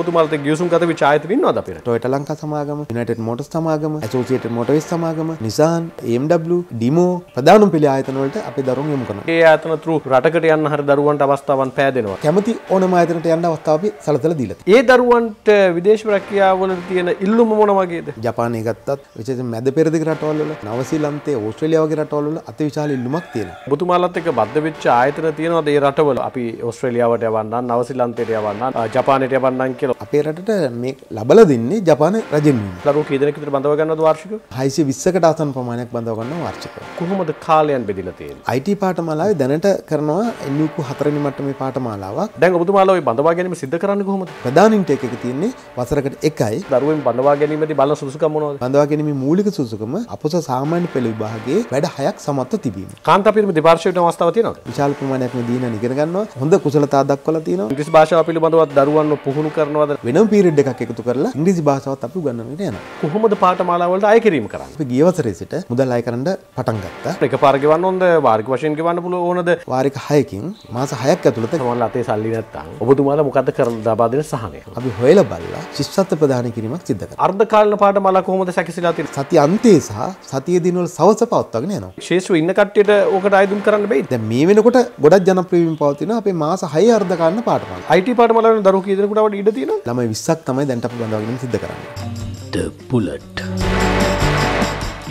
ඔබතුමාලට ගියසුම් කත විචායතන ඉන්නවද අපිට? ටොයට ලංකා සමාගම නිට මොටස් සමාගම ඇසෝසියට මොටවිස් සමාගම නිසාන් ඒම්W ඩිමෝ ප්‍රධානම් පිළි ආයතනවලට අපි දරුම් යමු කන ඒ අතනතුරු රටකට යන්න හරි දරුවන්ට අවස්ථාවන් පෑදෙනවා. කැමති ඕනම ආයතනට යන්න අවස්ථාව සලතල දීලති ඒ දරුවන්ට විදේශ රැකියාවල තියෙන ඉල්ලුම මොන වගේද? ජපානය ගත්තත් විශේෂ මැද පෙරදික රටවල්ල නවසීලන්තේ ඕස්ට්‍රලියාවගේ රටවල්ල අති විශාල ඉල්ලුමක් තියෙන බුතුමාලත් එක බද්ධ වෙච්ච ආයතන තියෙනවා ඒ රටවල? අපි ඔස්ට්‍රේලියාවට යවන්න නවසිලන්තයට යවන්න ජපානයට යවන්නන් කියලා. අපේ රටට මේ ලබල දෙන්නේ ජපාන රජෙන්වීම දරුවෝ කී දෙනෙක් විතර බඳව ගන්නවද වාර්ෂිකව? හයිසි විස්සකට ආසන් ප්‍රමාණයක් බඳවගන්න වාර්ෂික කොහොමද කාලයන් බෙදිලා තියෙන්නේ? අයිට පාටමාලාව දැනට කරනවා එන්නකු හතරනි මට්ටම පාටමාලාවක් දැන් ඔබතුමාලා ওই බඳවා ගැනීම සිද්ධ කරන්නේ කොහොමද? ප්‍රධානින්ට එක තියෙන්නේ වසරකට එකයි. දරුවෙන් බඳවා ගැනීමේදී බලන සුදුසුකම් මොනවද? බඳවා ගැනීම මූලික සුසුකම අපොස සාමාන්‍ය පෙළ විභාගයේ වැඩ හයක් සමත්ව තිබීම. කාන්තාපිරිමි දෙපාර්ශ්වයට අවස්ථාව තියෙනවද? විශාල ප්‍රමාණයක් මේ දීන ඉගෙන ගන්නවා. හොඳ කුසලතා දක්වලා තියෙනවා. ඉංග්‍රීසි භාෂාව පිළිබඳව දරුවන්ව පුහුණු කරනවද? වෙනම පීරියඩ් එකක් එකතු කරලා ඉංග්‍රීසි භාෂාවත් අපි උගන්වන්නට යනවා. කොහොමද පාඨමාලාවලට අය කිරීම කරන්නේ? අපි ගිය වසරේ සිට මුදල් අය කරන්න පටන් ගත්තා. එකපාර ගෙවන්න ඕනද? වාර්ගික වශයෙන් ගෙවන්න පුළුවන් ඕනද? වාරික 6කින් මාස 6ක් ඇතුළත තමන්ලා අතේ සල්ලි නැත්තම් ඔබතුමාලා මොකද්ද කරන්න ලබා දෙන සහනය? අපි හොයලා බලලා ශිෂ්‍යත්ව ප්‍රදාන කිරීමක් සිද්ධ කරනවා අර්ධකාලීන පාඨමාලා කොහොමද සැකසීලා තියෙන්නේ? සති අන්තයේ සහ සතිය දිනවල සවස පවත්වාගෙන යනවා. ශේෂ්ත්‍ර ඉන්න කට්ටියට ඕකට අයදුම් කරන්න බැයිද? දැන් මේ වෙනකොට ගොඩක් ජනප්‍රිය වීම පවතිනවා. අපේ මාස 6 අර්ධ ගන්න පාඨමාලා. IT පාඨමාලාවල දරුවෝ කී දෙනෙකුට අවඩ ඉඩ තියෙනවද ළමයි 20ක් තමයි දැන්ට අපි බඳවාගෙන සිද්ධ කරන්නේ. පුලට්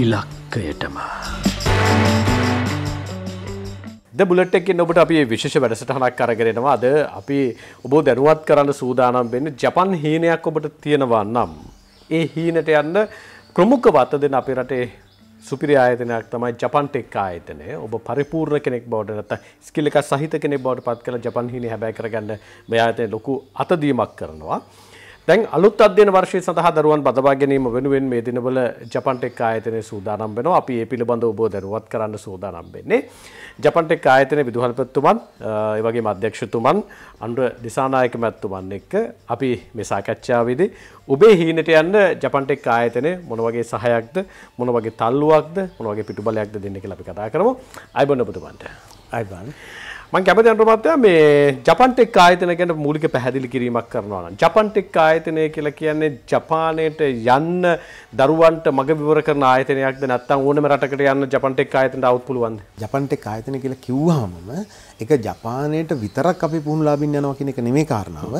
ඉලක්කයටම. බුලට් එකකින් ඔබට අපි විශේෂ වැඩසටහනක් අරගෙනවා අද අපි ඔබ දැනුවත් කරන්න සූදානම් වෙන්නේ ජපන් හීනයක් ඔබට තියෙනවා නම්. ඒ හීනට යන්න ප්‍රමුඛ වත දෙන අපේ රටේ සුපිරි ආයතනයක් තමයි ජපන් ටෙක් ආයතනය. ඔබ පරිපූර්ණ කෙනෙක් බවට නැත්නම් ස්කිල් එක සහිත කෙනෙක් බවට පත් කරලා ජපන් හීනේ හැබැයි කරගන්න මේ ආයතනය ලොකු අතදීමක් කරනවා. දැන් අලුත් අධ්‍යයන වර්ෂය සඳහා දරුවන් බදවා ගැනීම වෙනුවෙන් මේ දිනවල ජපන් ටෙක් ආයතනය සූදානම් වෙනවා. අපි ඒ පිළිබඳව ඔබ දැනුවත් කරන්න සූදානම් වෙන්නේ. ජපන් ටෙක් ආයතනයේ විදුහල්පතිතුමන් ඒ වගේම අධ්‍යක්ෂතුමන් අනුර දිසානායක මැතිතුමන් එක්ක අපි මේ සාකච්ඡාවේදී ඔබේ හීනට යන්න ජපන් ටෙක් ආයතනය මොන වගේ සහයක්ද මොන වගේ තල්ලුවක්ද මොන වගේ පිටුබලයක්ද දෙන්න කියලා අපි කතා කරමු. අයිබෝන් ඔබතුමන්ට. අයිබන් මං කැමති අන්ටමත්ය මේ ජපන් ටෙක් ආයතන ගැන මූලික පැහැදිලි කිරීමක් කරනවා නම්. ජපන් ටෙක් ආයතනය කියලා කියන්නේ ජපානයට යන්න දරුවන්ට මග විවර කරන ආයතනයක්ද නැත්නම් ඕනම රටකට යන්න ජපන් ටෙක් ආයතනට આવුත් පුළුවන්ද? ජපන්ට ආයතන කියලා කිව්වාමම එක ජපානයට විතරක් අපි පුහුණුලාබින් යනවා කියන එක නෙමේ කාරණාව.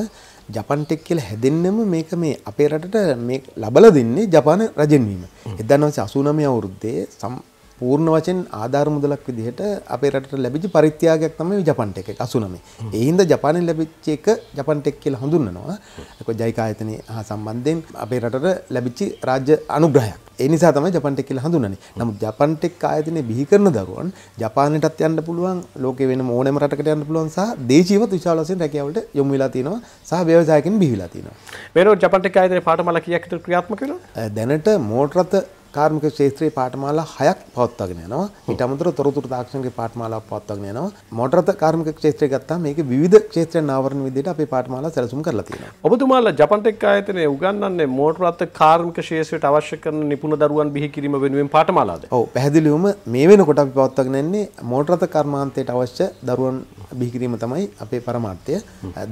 ජපන්ටෙක් කියලා හැදෙන්නම මේක මේ අපේ රටට මේ ලබල දෙන්නේ ජපාන රජෙන්වීම එදන්නවස අසුනමය අවුරුද්දේ සම් පූර්ණ වචෙන් ආධාර මුදලක් විදිහට අපේ රටට ලැබිච්ච පරිත්‍යාගයක් තමයි ජපන් ටෙක් එක 89. ඒ හින්දා ජපානයෙන් ලැබිච්ච එක ජපන් ටෙක් කියලා හඳුන්වනවා. ඒක ජයික ආයතනයේ හා සම්බන්ධයෙන් අපේ රටට ලැබිච්ච රාජ්‍ය අනුග්‍රහයක්. ඒ නිසා තමයි ජපන් ටෙක් කියලා හඳුන්වන්නේ. නමුත් ජපන් ටෙක් ආයතනයේ බිහි කරන දරුවන් ජපානයටත් යන්න පුළුවන්, ලෝකේ වෙන ඕනෑම රටකට යන්න පුළුවන් සහ දේශීයවත් විශාල වශයෙන් රැකියාවලට යොමු වෙලා තියෙනවා සහ ව්‍යවසායකින් බිහි වෙලා තියෙනවා. මේනෝ ජපන් ටෙක් ආයතනයේ පාඨමාලා කීයක් විතර ක්‍රියාත්මක වෙනවද දැනට මෝටර් රථ කාර්මික ක්ෂේත්‍රයේ පාඨමාලා හයක් පවත්වාගෙන යනවා. ඊට අමතරව තොරතුරු තාක්ෂණික පාඨමාලාවක් පවත්වාගෙන යනවා. රථ කාර්මික ක්ෂේත්‍රය ගත්තාම මේකේ විවිධ ක්ෂේත්‍රයන් ආවරණ විදිහට අපේ පාඨමාලා සැලසුම් කරලා තියෙනවා. ඔබතුමාලා ජපන් ටෙක් ආයතනයේ උගන්වන්නේ රථ කාර්මික ශේෂ්ත්‍රයට අවශ්‍ය කරන නිපුණ දරුවන් බිහි කිරීම වෙනුවෙන් පාඨමාලාද ඔව් පැහැදිලිවම මේ වෙනකොට අපි පවත්වාගෙන යන්නේ රථ කර්මාන්තයට අවශ්‍ය දරුවන් බිහි කිරීම තමයි අපේ පරමාර්ථය.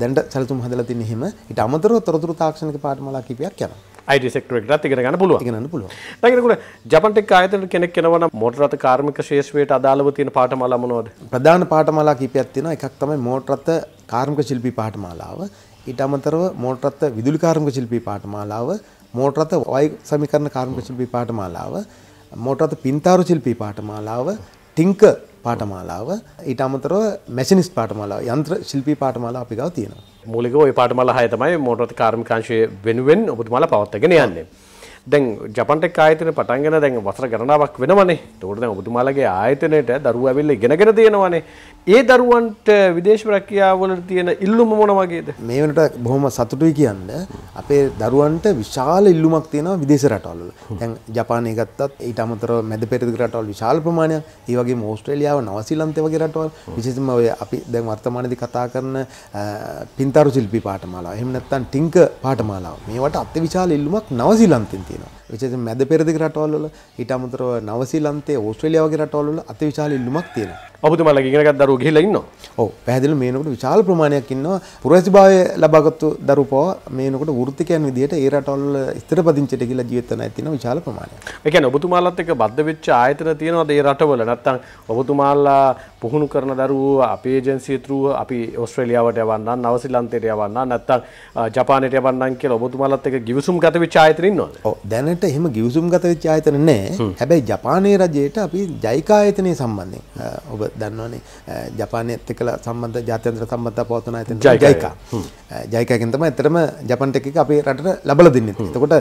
දැනට සැලසුම් හදලා තියෙන්නේ එහෙම. ඊට අමතරව තොරතුරු තාක්ෂණික පාඨමාලා කිහිපයක් යනවා. IT සෙක්ටර් එකටත් ඉගෙන ගන්න පුළුවන් ඉගෙනන්න පුළුවන්. දකිනකොට ජපන් ටෙක් ආයතනයට කෙනෙක් එනවා නම් මෝටර රථ කාර්මික ශේෂ්ත්‍රයට අදාළව තියෙන පාඨමාලා මොනවද ප්‍රධාන පාඨමාලා කිහිපයක් තියෙනවා. එකක් තමයි මෝටර් රථ කාර්මික ශිල්පී පාඨමාලාව. ඊට අමතරව මෝටර් රථ විදුලි කාර්මික ශිල්පී පාඨමාලාව, මෝටර් රථ වායු සමීකරණ කාර්මික ශිල්පී පාඨමාලාව, මෝටර් රථ පින්තාරු ශිල්පී පාඨමාලාව, ටින්ක පාඨමාලාව, ඊට අමතරව මැෂිනිස්ට් පාඨමාලාව, යන්ත්‍ර ශිල්පී පාඨමාලාව අපි ගාව තියෙනවා. මූලික ඔය පාඨමාලා හය තමයි මෝටර රථ කාර්මික අංශයේ වෙනුවෙන් ඔබතුමාලා පවත්වාගෙන යන්නේ. දැන් ජපන් ටෙක් ආයතන පටන් ගෙන දැන් වසර ගණනාවක් වෙනවනේ. ඒකට දැන් ඔබතුමාලගේ ආයතනයට දරුවෝ ඇවිල්ලා ඉගෙනගෙන තියෙනවනේ. ඒ දරුවන්ට විදේශ රැකියාවල තියෙන ඉල්ලුම මොන වගේද මේ වෙනට බොහොම සතුටුයි කියන්න අපේ දරුවන්ට විශාල ඉල්ලුමක් තියෙනවා විදේශ රටවල් වල. දැන් ජපානය ගත්තත් ඊට අමතරව මැද පෙරදිග රටවල් විශාල ප්‍රමාණයක්, ඒ වගේම ඕස්ට්‍රේලියාව, නවසීලන්තය වගේ රටවල් විශේෂයෙන්ම ඔය අපි දැන් වර්තමානයේදී කතා කරන පින්තරු ශිල්පී පාඨමාලාව. එහෙම නැත්නම් ටින්ක පාඨමාලාව. මේවට අත්විශාල ඉල්ලුමක් නවසීලන්තෙන් තියෙනවා. විශේෂයෙන් මැද පෙරදිග රටවල් වල ඊට අමතරව නවසීලන්තයේ ඕස්ට්‍රේලියාව වගේ රටවල් වල අතිවිශාල ඉල්ලුමක් තියෙනවා. ඔබතුමාලගේ ඉගෙනගත් දරුවෝ ගිහිල්ලා ඉන්නවා. ඔව් පැහැදිලි මේනකොට විශාල ප්‍රමාණයක් ඉන්නවා පුරවැසිභාවය ලබාගත්තු දරුවෝ මේනකොට වෘත්තිකයන් විදිහට ඒ රටවල ස්ථිරපදිංචියට ගිහිල්ලා ජීවත් වෙන අය තියෙනවා විශාල ප්‍රමාණයක්. ඒ කියන්නේ ඔබතුමාලත් එක්ක බද්ධ වෙච්ච ආයතන තියෙනවද ඒ රටවල නැත්නම් ඔබතුමාලා පුහුණු කරන දරුවෝ අපේ ඒජන්සිය through අපි ඕස්ට්‍රේලියාවට යවන්නම් නවසීලන්තයට යවන්නම් නැත්නම් අ, ජපානයට යවන්නම් කියලා ඔබතුමාලත් එක්ක ගිවිසුම් ගත වෙච්ච ආයතන ඉන්නවද? ඔව් දැනට එහෙම ගිවිසුම් ගත වෙච්ච ආයතන නැහැ. හැබැයි ජපානයේ රජයට අපි ජයිකා ආයතනය සම්බන්ධයෙන් ඔබ දන්නවනේ ජපානයත් එක්කලා සම්බන්ධ ජාත්‍යන්තර සම්බන්ධතා පවත්වන ආයතන ජයිකා. ජයිකාගෙන් තමයි ඇත්තටම ජපාන් ටෙක් එක අපේ රටට ලබලා දෙන්නේ. එතකොට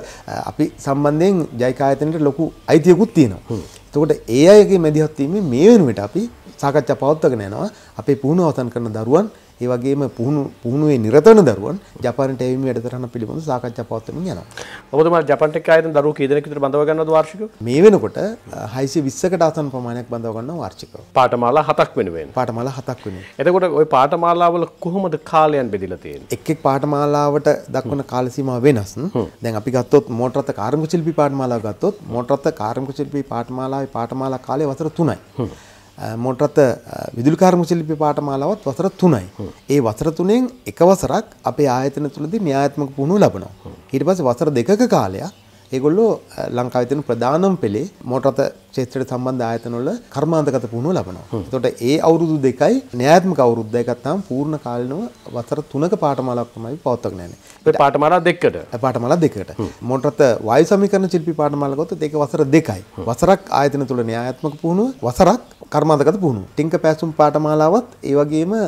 අපි සම්බන්ධයෙන් ජයිකා ආයතනයට ලොකු අයිතියකුත් තියෙනවා. එතකොට ඒ අයගේ මැදිහත් වීමෙන් මේ වෙනුවට අපි සාකච්ඡා පවත්වාගෙන යනවා අපේ පුහුණුව අවසන් කරන දරුවන් ඒ වගේම පුහුණු පුහුණුවේ නිරත වෙන දරුවන් ජපානට එවීම වැඩසටහන පිළිබඳව සාකච්ඡා පවත්වමින් යනවා. ඔබතුමා ජපාන් ටෙක් ආයතන දරුවෝ කී දෙනෙක් විතර බඳව ගන්නවද වාර්ෂිකව? මේ වෙනකොට හයිසි විස්සකට අසන් ප්‍රමාණයක් බඳව ගන්න වාර්ෂිකව. පාඨමාලා හතක් වෙනුවෙන්. පාඨමාලා හතක් වෙනවා. එතකොට ওই පාඨමාලාවල කොහොමද කාලයන් බෙදලා තියෙන්නේ? එක් එක් පාඨමාලාවට දක්වන කාල සීමාව වෙනස්. දැන් අපි ගත්තොත් මෝටර රථ කාර්මික ශිල්පී පාඨමාලාව ගත්තොත් මෝටර රථ කාර්මික ශිල්පී පාඨමාලාවේ පාඨමාලා කාලය වසර 3යි. මෝටර රථ විදුලි කාර්මික ශිල්පී පාඨමාලාවත් වසර 3යි. ඒ වසර 3ෙන් එක වසරක් අපේ ආයතන තුලදී න්‍යායාත්මක පුහුණුව ලබනවා. ඊට පස්සේ වසර දෙකක කාලයක් ඒගොල්ලෝ ලංකාවේ තියෙන ප්‍රධානම පෙළේ මෝටර රථ ක්ෂේත්‍රයට සම්බන්ධ ආයතනවල කර්මාන්තගත පුහුණුව ලබනවා. එතකොට ඒ අවුරුදු දෙකයි න්‍යායාත්මක අවුරුද්ද දෙකක් ගත්තාම පූර්ණ කාලිනව වසර 3ක පාඨමාලාවක් තමයි පවත්වාගෙන යන්නේ. ඔය පාඨමාලා දෙකකට. පාඨමාලා දෙකකට. රථ වායු සමීකරණ ශිල්පී පාඨමාලා ගත්තොත් ඒක වසර දෙකයි. වසරක් ආයතන තුල න්‍යායාත්මක පුහුණුව වසරක් කර්මාන්තගත පුහුණුව. ටින්ක පැසුම් පාඨමාලාවත් ඒ වගේම අ,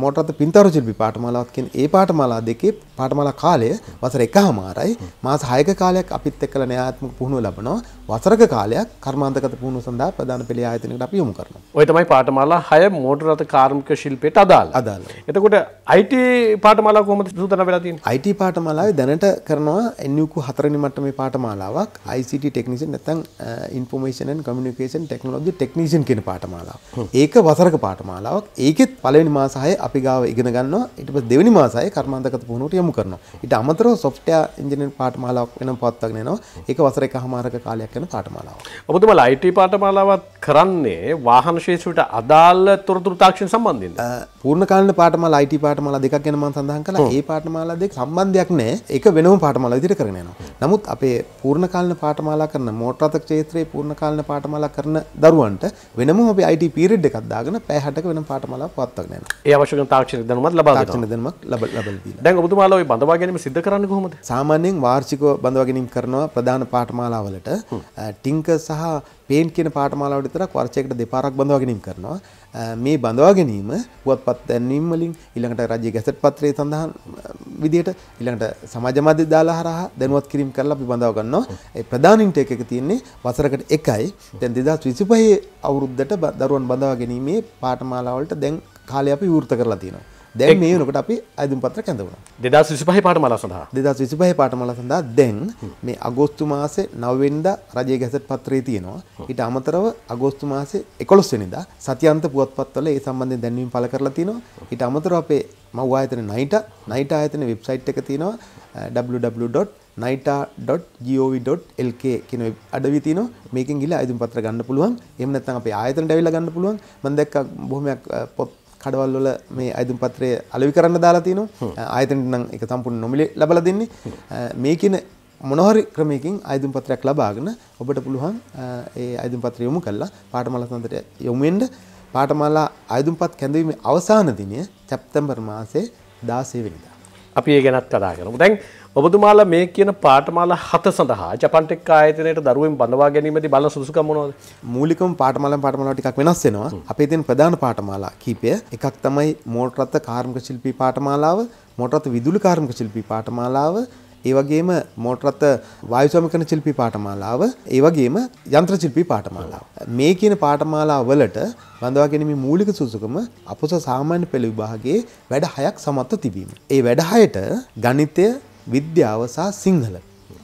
මෝටර රථ පින්තරු ශිල්පී පාඨමාලාවත් කියන ඒ පාඨමාලා දෙකේ පාඨමාලා කාලය වසර එකහමාරයි. මාස 6ක කාලයක් අපිත් එක්කලා න්‍යායාත්මක පුහුණුව ලබනවා. වසරක කාලයක් කර්මාන්තගත පුහුණුව සඳහා ප්‍රධාන පෙළේ ආයතනයකට අපි යොමු කරනවා. ඔය තමයි පාඨමාලා 6 මෝටර රථ කාර්මික ශිල්පයට අදාළ. අදාළ. එතකොට IT පාඨමාලාව කොහොමද සූදානම් වෙලා තියෙන්නේ? IT පාඨමාලාවේ දැනට කරනවා NUQ හතරවෙනි මට්ටමේ පාඨමාලාවක් ICT ටෙක්නීෂියන් නැත්නම් information and communication technology technician කියන පාඨමාලාව. ඒක වසරක පාඨමාලාවක්. ඒකෙත් පළවෙනි මාස 6 අපි ගාව ඉගෙන ගන්නවා. ඊට පස්සේ දෙවෙනි මාස 6 කර්මාන්තගත පුහුණුවට යොමු කරනවා. ඊට අමතරව සොෆ්ට්වෙයාර් ඉන්ජිනියරින් පාඨමාලාවක් වෙනම පවත්වාගෙන යනවා. ඒක වසර එකමාරක කාලයක් යන පාඨමාලාවක්. ඔබතුමාලා IT පාඨමාලාවත් කරන්නේ වාහන ශේෂ්ත්‍රයට අදාළ තොරතුරු තාක්ෂණ සම්බන්ධයෙන්ද? අ, පූර්ණ කාලීන පාඨමාලා IT පාඨමාලා දෙකක් ගැන මම සඳහන් කළා. ඒ පාඨමාලා දෙක සම්බන්ධයක් නැහැ. ඒක වෙනම පාඨමාලා විදිහට කරගෙන යනවා. නමුත් අපේ පූර්ණ කාලීන පාඨමාලා කරන මෝටර රථ ක්ෂේත්‍රයේ පූර්ණ කාලීන පාඨමාලා කරන දරුවන්ට වෙනම අපි IT පීරියඩ් එකක් දාගෙන පැය 60ක වෙනම පාඨමාලාවක් පවත්වාගෙන යනවා. ඒ අවශ්‍ය කරන තාක්ෂණික දැනුමත් ලබා. තාක්ෂණ දැනුමක් ලබ ලබලා දීලා. දැන් ඔබතුමාලා ওই බඳවා ගැනීම සිද්ධ කරන්නේ කොහොමද? සාමාන්‍යයෙන් වාර්ෂිකව බඳවා ගැනීම කරනවා ප්‍රධාන පාඨමාලාවලට ටින්ක සහ පේන් කියන පාඨමාලාවට විතරක් වර්ෂයකට දෙපාරක් බඳවා ගැනීම කරනවා. අ, මේ බඳවා ගැනීම පුවත්පත් දැන්වීම වලින් ඊළඟට රාජ්‍ය ගැසට් පත්‍රයේ සඳහන් අ, විදිහට ඊළඟට සමාජ මාධ්‍ය දාලා හරහා දැනුවත් කිරීම කරලා අපි බඳවා ගන්නවා. ඒ ප්‍රධාන ඉන්ටේක් එක තියෙන්නේ වසරකට එකයි. දැන් 2025 අවුරුද්දට බ- දරුවන් බඳවා ගැනීමේ පාඨමාලාවලට දැන් කාලය අපි විවෘත කරලා තියෙනවා. දැන් මේ වෙනකොට අපි අයදුම් පත්‍ර කැඳවුණා. 2025 පාඨමාලා සඳහා. දෙදස් විසිපහ පාටමල සඳහා දැන් මේ අගෝස්තු මාසේ නවවෙන්ද රජය ගැසට පත්‍රයේ තියෙනවා. ඊට අමතරව අගෝස්තු මාසේ එකොළොස් වෙනිදා සතියන්ත පුවත්පත්වල ඒ සම්බන්ධයෙන් දැන්වීම් පළ කරලා තියෙනවා. ඊට අමතරව අපේ මව් ආයතන නයිට නයිට ආයතන වෙබ්සයිට් එක තියෙනවා www.naita.gov.lk කියන වෙබ් අඩවිය තියෙනවා. මේකෙන් ගිහලා ආයතන පත්‍ර ගන්න පුළුවන්. එහෙම නැත්නම් අපේ ආයතනට ඇවිල්ලා ගන්න පුළුවන්. මම දැක්ක බොහොමයක් පොත් කඩවල් වල මේ අයිදුම් පත්‍රය අලෙවි කරන්න දාලා තියෙනවා ආයතනට නම් ඒක සම්පූර්ණ නොමිලේ ලබලා දෙන්නේ. මේ කියන මොනහරි ක්‍රමයකින් අයිදුම් පත්‍රයක් ලබාගෙන ඔබට පුළුවන් ඒ අයිදුම් පත්‍රය යොමු කරලා පාඨමාලා සඳරට යොමු වෙන්න. පාඨමාලා අයිදුම්පත් කැඳවීමේ අවසාන දිනය සැප්තැම්බර් මාසේ 16 වෙනිදා අපි ඒ ගැනත් කතා කරමු. දැන් ඔබතුමාලා මේ කියන පාඨමාලා හත සඳහා ජපන් ටෙක් ආයතනයට දරුවෙන් බඳවා ගැනීමේදී බලන සුදුසුකම් මොනවද? මූලිකම පාඨමාලාවෙන් පාඨමාලාවට ටිකක් වෙනස් වෙනවා. අපේ තියෙන ප්‍රධාන පාඨමාලා කීපය එකක් තමයි මෝටර රථ කාර්මික ශිල්පී පාඨමාලාව, මෝටර රථ විදුලි කාර්මික ශිල්පී පාඨමාලාව, ඒ වගේම මෝටර රථ වායු සමීකරණ ශිල්පී පාඨමාලාව, ඒ වගේම යන්ත්‍ර ශිල්පී පාඨමාලාව. මේ කියන පාඨමාලා වලට බඳවා ගැනීමේ මූලික සුසුකම අපොස සාමාන්‍ය පෙළ විභාගයේ වැඩ හයක් සමත්ව තිබීම. ඒ වැඩ හයට ගණිතය, විද්‍යාව සහ සිංහල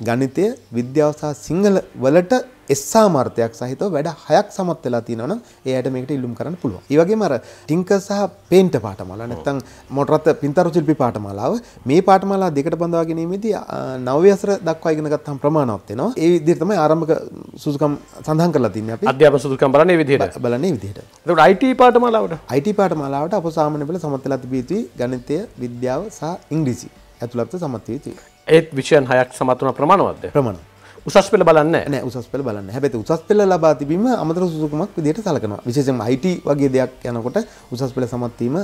ගණිතය විද්‍යාව සහ සිංහල වලට එස්සා මාර්ථයක් සහිතව වැඩ හයක් සමත් වෙලා තියෙනවා නම් එයාට මේකට ඉල්ලුම් කරන්න පුළුවන්. ඒ වගේම අර ටින්කර් සහ පේන්ටර් පාඨමාලා නැත්නම් මොටරත් පින්තරු ශිල්පී පාඨමාලාව මේ පාඨමාලා දෙකට බඳවා ගැනීමේදී නවය වසර දක්වා ඉගෙන ගත්තාම ප්‍රමාණවත් වෙනවා. ඒ විදිහට තමයි ආරම්භක සුසුකම් සඳහන් කරලා තින්නේ අපි අධ්‍යාපන සුදුකම් බලන්නේ මේ විදිහට. බලන්නේ විදිහට. එතකොට IT පාඨමාලාවට IT පාඨමාලාවට අප සාමාන්‍ය පෙළ සමත් වෙලා තිබිය යුතුයි ගණිතය, විද්‍යාව සහ ඉංග්‍රීසි ඇතුළත් සමත් විය යුතුයි. ඒත් විෂයන් හයක් සමත් වුණ ප්‍රමාණවත්ද? ප්‍රමාණ. උසස් පෙළ බලන්නේ. නෑ උසස් පෙළ බලන්න. හැබැයි උසස් පෙළ ලබා තිබීම අමතර සුසුකමක් විදිහට සලකනවා. විශේෂයෙන්ම IT වගේ දෙයක් යනකොට උසස් පෙළ සමත් වීම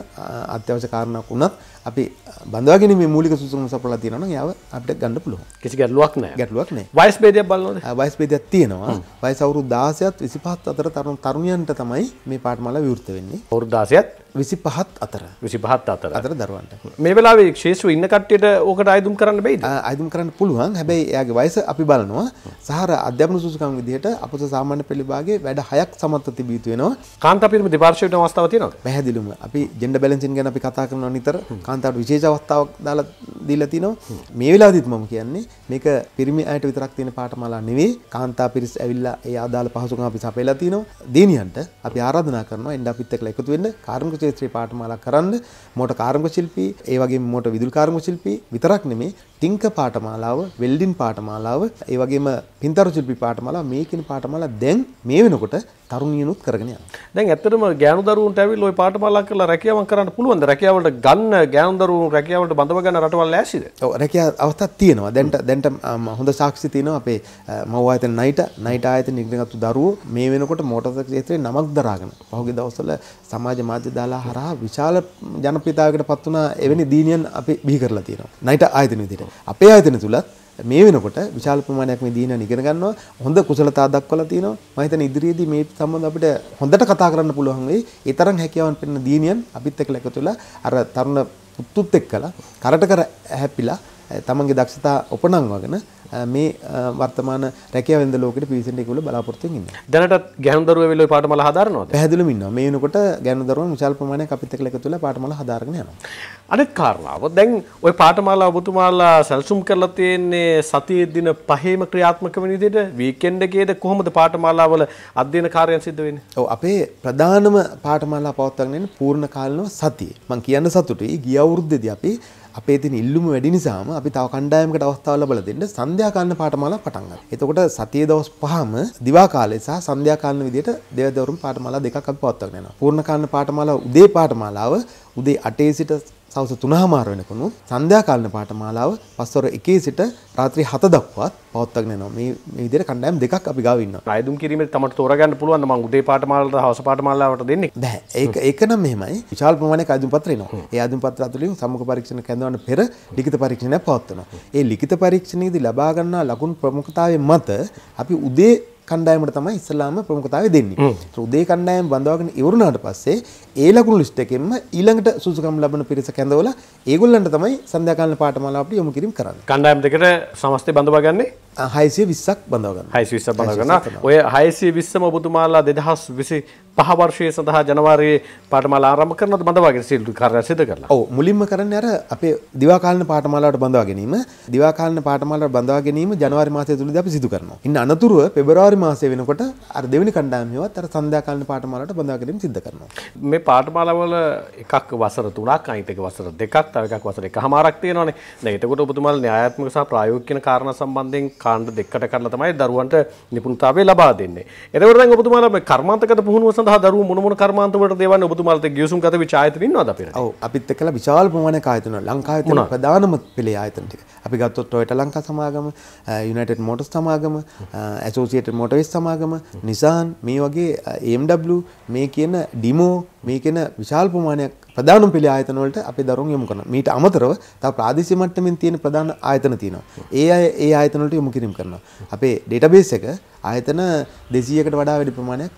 අත්‍යවශ්‍ය කාරණාවක් වුණත් අපි බඳවා ගැනීමේ මූලික සුසුකම සපයලා තියෙනවා නම් යාව අපිට ගන්න පුළුවන්. කිසි ගැටලුවක් නැහැ. ගැටලුවක් නෑ. වයස් භේදයක් බලනවද? වයස් භේදයක් තියෙනවා. වයස අවුරුදු 16ත් 25ත් අතර තරුණ තරුණියන්ට තමයි මේ පාඨමාලා විවෘත වෙන්නේ. අවුරුදු 16ත් 25ත් අතර 25ත් අතර. අතර දරුවන්ට. මේ වෙලාවේ ක්ෂේත්‍රයේ ඉන්න කට්ටියට ඕකට ආයුම් කරන්න බැයිද? අයිදුම් කරන්න පුළුවන් හැබැයි එයාගේ වයස අපි බලනවා සහර අධ්‍යාපන සුසුකම් විදිහට අපත සාමාන්‍ය පෙළ විභාගයේ වැඩ හයක් සමත්ව තිබිය යුතු වෙනවා. කාන්තා පිරිමි දෙපාර්ශ්වයට අවස්ථාවක් තියෙනවද? පැහැදිලිවම අපි ජෙන්ඩර් බැලන්සින් ගැන අපි කතා කරනවා නිතර කාන්තාවට විශේෂ අවස්ථාවක් දාලා දීලා තිනවා. මේ වෙලාවදිත් මම කියන්නේ මේක පිරිමි අයට විතරක් තියෙන පාඨමාලා නෙවෙයි කාන්තා පිරිස් ඇවිල්ලා ඒ අදාළ පහසුකම් අපි සපයලා තිනවා. දේනියන්ට අපි ආරාධනා කරනවා එන්න අපිත් එක්කලා එකතු වෙන්න කාර්මික ක්ෂේත්‍රයේ පාඨමාලා කරන්න මෝටර් කාර්මික ශිල්පී ඒ වගේම මෝටර් විදුලි කාර්මික ශිල්පී විතරක් නෙමෙයි ටින්ක පාඨමාලාව වෙල්ඩින් පාඨමාලාව ඒ වගේම පින්තරු ශිල්පී පාඨමාලාව මේ කියන පාඨමාලා දැන් මේ වෙනකොට තරුණියනුත් කරගෙන යනවා. දැන් ඇත්තටම ගෑනු දරුවන්ට ඇවිල්ලා ওই පාඨමාලා කරලා රැකියාවක් කරන්න පුළුවන්ද? රැකියාවලට ගන්න ගෑනු දරුවෝ රැකියාවලට බඳව ගන්න රටවල් ලෑස්තිද? ඔව් රැකියා අවස්ථාවක් තියෙනවා. දැන්ට දැන්ට හොඳ සාක්ෂි තියෙනවා අපේ මව් ආයතන නයිට නයිට ආයතන ඉගෙනගත්තු දරුවෝ මේ වෙනකොට මෝටර් ක්ෂේත්‍රයේ නමක් දරාගෙන පහුගිය දවස්වල සමාජ මාධ්‍ය දාලා හරහා විශාල ජනප්‍රියතාවයකට පත් වුණ එවැනි දීනියන් අපි බිහි කරලා තියෙනවා. නයිට ආයතන විදිහට. අපේ ආයතන තුලත් මේ වෙනකොට විශාල ප්‍රමාණයක් මේ දීනන් ඉගෙන ගන්නවා. හොඳ කුසලතා දක්වලා තිනවා මම හිතන්නේ ඉදිරියේදී මේ සම්බන්ධ අපිට හොඳට කතා කරන්න පුළුවන් වෙයි. ඒ තරම් හැකියාවන් පෙන්න දීනියන් අපිත් එක්ක එකතු වෙලා අර තරුණ පුතුත් එක්කලා කරට කර හැපිලා තමන්ගේ දක්ෂතා උපනංවගෙන මේ වර්තමාන රැකියාව වෙනද ලෝකෙට පිවිසෙන්න ඒගොල්ලෝ බලාපොරොත්තු වෙන්නේ. දැනටත් ගැහණු දරුවෝ වෙලාවේ පාඨමාල හදාරනවද? පැහැදිලිවම ඉන්නවා. මේ වෙනකොට ගැහණු දරුවෝ විශාල ප්‍රමාණයක් අපිත් එක්ක එකතු වෙලා පාඨමාල හදාගෙන යනවා. අනෙක් කාරණාව දැන් ওই පාඨමාලා ඔබතුමාලා සැලසුම් කරලා තියෙන්නේ සතියේ දින පහේම ක්‍රියාත්මක වෙන විදිහට වීකෙන්ඩ් එකේද කොහොමද පාඨමාලා වල අධ්‍යයන කාර්යයන් සිද්ධ වෙන්නේ? ඔව් අපේ ප්‍රධානම පාඨමාලා පවත්වාගෙන යන්නේ පූර්ණ කාලිනව සතියේ. මම කියන්න සතුටුයි ගිය අවුරුද්දේදී අපි අපේ තියෙන ඉල්ලුම වැඩි නිසාම අපි තව කණ්ඩායමකට අවස්ථාව ලබලා දෙන්න සන්ධ්‍යා කාලන පාඨමාලා පටන් ගත්තා. එතකොට සතියේ දවස් පහම දිවා කාලේ සහ සන්ධ්‍යා කාලන විදිහට දෙවදවරුම් පාඨමාලා දෙකක් අපි පවත්වාගෙන යනවා. පූර්ණ කාලන පාඨමාලා උදේ පාඨමාලාව උදේ 8 සිට සවස 3:00මාර වෙනකනුත් සන්ධ්‍යා කාලන පාඨමාලාව පස්වර 1 සිට රාත්‍රී 7 දක්වාත් පවත්වාගෙන යනවා. මේ මේ විදිහට කණ්ඩායම් දෙකක් අපි ගාව ඉන්නවා. ආයුම් කිරීමේ තමයි තෝරගන්න පුළුවන් මම උදේ පාඨමාලාවට හවස පාඨමාලාවට දෙන්නේ. බෑ. ඒක ඒක නම් මෙහෙමයි. විශාල ප්‍රමාණයක ආයුම් පත්‍ර එනවා. ඒ ආයුම් පත්‍ර අතුලින් සම්මුඛ පරීක්ෂණ කැඳවන්න පෙර ලිඛිත පරීක්ෂණයක් පවත්වනවා. ඒ ලිඛිත පරීක්ෂණයේදී ලබා ගන්නා ලකුණු ප්‍රමුඛතාවය මත අපි උදේ කණ්ඩායමට තමයි ඉස්සලාම ප්‍රමුඛතාවය දෙන්නේ. උදේ කණ්ඩායම බඳවාගෙන ඉවරුණාට පස්සේ ඒ ලකුණු ලිස්ට් එකෙන්ම ඊළඟට සුසුකම් ලබන පිරිස කැඳවලා ඒගොල්ලන්ට තමයි සන්ධ්‍යා කාලන පාඨමාලාවට යොමු කිරීම කරන්නේ. කණ්ඩායම් දෙකට සමස්තය බඳවා ගන්නේ 620ක් බඳව ගන්න. 620ක් බඳවා ගන්න. ඔය 620ම ඔබතුමාලා 2025 වර්ෂයේ සඳහා ජනවාරියේ පාඨමාලා ආරම්භ කරනවද බඳවාගෙන සියලු කාර්ය සිදු කරලා? ඔව් මුලින්ම කරන්නේ අර අපේ දිවා කාලන පාඨමාලාවට බඳවා ගැනීම. දිවා කාලන පාඨමාලාවට බඳවා ගැනීම ජනවාරි මාසය තුලදී අපි සිදු කරනවා. ඉන්න අනතුරුව පෙබරවාරි මාසය වෙනකොට අර දෙවෙනි කණ්ඩායම හේවත් අර සන්ධ්‍යා කාලන පාඨමාලාවට බඳවා ගැනීම සිදු කරනවා. මේ පාඨමාලාවල එකක් වසර 3ක් අනිත් එක වසර 2ක් තව එකක් වසර එකමාරක් තියෙනවානේ. දැන් එතකොට ඔබතුමාලා න්‍යායාත්මක සහ ප්‍රායෝගික කියන කාරණා සම්බන්ධයෙන් කාණ්ඩ දෙකකට කරලා තමයි දරුවන්ට නිපුණතාවය ලබා දෙන්නේ. එතකොට දැන් ඔබතුමාලා මේ කර්මාන්තගත පුහුණුව සඳහා දරුවෝ මොන මොන කර්මාන්ත වලට දේවන්නේ ඔබතුමාලට ගියසුම් ගත වෙච්ච ආයතන ඉන්නවද අපිට? ඔව් අපිත් එක්කලා විශාල ප්‍රමාණයක් ආයතන ලංකාවේ ප්‍රධානම පෙළේ ආයතන ටික. අපි ගත්තොත් ටොයෝටා ලංකා සමාගම, යුනයිටඩ් මෝටර්ස් සමාගම, ඇසෝසියේටඩ් මෝටර්ස් සමාගම, නිසාන් මේ වගේ AMW මේ කියන ඩිමෝ මේ කියන විශාල ප්‍රමාණයක් ප්‍රධානම පෙළේ ආයතන වලට අපේ දරුවෝ යොමු කරනවා. මීට අමතරව තව ප්‍රාදේශීය මට්ටමින් තියෙන ප්‍රධාන ආයතන තියෙනවා. ඒ අය ඒ ආයතන වලට යොමු කිරීම කරනවා. අපේ ඩේටාබේස් එක ආයතන 200කට වඩා වැඩි ප්‍රමාණයක්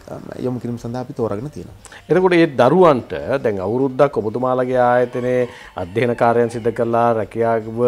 යොමු කිරීම සඳහා අපි තෝරාගෙන තියෙනවා. එතකොට මේ දරුවන්ට දැන් අවුරුද්දක් ඔබතුමාලගේ ආයතනයේ අධ්‍යයන කාර්යයන් සිදු කරලා රැකියාව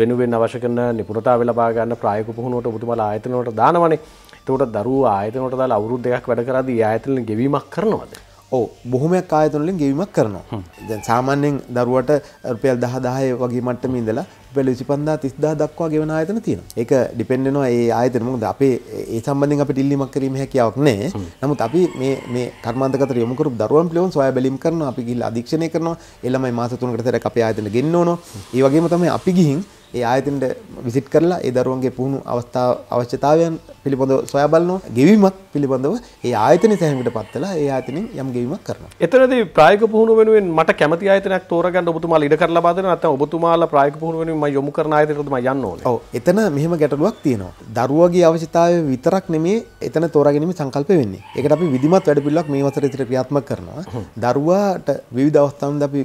වෙනුවෙන් අවශ්‍ය කරන නිපුණතාවය ලබා ගන්න ප්‍රායෝගික පුහුණුවට ඔබතුමාලා ආයතන වලට දානවනේ. එතකොට දරුවෝ ආයතන වලට දාලා අවුරුදු දෙකක් වැඩ කරද්දී ආයතන ගෙවීමක් කරනවද? ඕ බොහොමයක් ආයතනලින් ගෙවීමක් කරනවා. දැන් සාමාන්‍යයෙන් දරුවට රුපියල් දහ දාහය වගේ මට්ටම ඉඳලා රුපියල් විසිපන්දා තිස්දා දක්වා ගෙවන ආයතන තියෙනවා. ඒක ඩිපෙන්ඩෙනවා ඒ ආයතන. මොකද අපේ ඒ සම්බන්ධයෙන් අපිට ඉල්ලීමක් කිරීම හැකියාවක් නැහැ නමුත් අපි මේ මේ කර්මාන්තගත යොමු කරපු දරුවන් පිළිබඳව සොයා බැලීම් කරනවා. අපි ගිහිල්ලා අධීක්ෂණය කරනවා. ඒ ළමයි මාස තුනකට සැරයක් අපේ ආයතන ගෙන්න ඕනවා ඒ වගේම තමයි අපි ගිහින් ඒ ආයතනට විසිට් කරලා ඒ දරුවන්ගේ පුහුණු අවස්ථා අවශ්‍යතාවයන් පිළිබඳව සොයා බලනවා ගෙවීමක් පිළිබඳව ඒ ආයතනයේ සැහැමකට පත්වලා ඒ ආයතනෙන් යම් ගෙවීමක් කරනවා. එතනදී ප්‍රායෝගික පුහුණුව වෙනුවෙන් මට කැමති ආයතනයක් තෝරගන්න ඔබතුමාලා ඉඩ කරලා ලබා දෙනවා නැත්නම් ඔබතුමාලා ප්‍රායෝගික පුහුණුව වෙනුවෙන් මම යොමු කරන ආයතනයකට මම යන්න ඕනේ. ඔව් එතන මෙහෙම ගැටලුවක් තියෙනවා. දරුවගේ අවශ්‍යතාවය විතරක් නෙමේ එතන තෝරාගැනීම සංකල්ප වෙන්නේ. ඒකට අපි විධිමත් වැඩපිළිවෙලක් මේ වසරේ සිට ක්‍රියාත්මක කරනවා. දරුවාට විවිධ අවස්ථාවන්දී අපි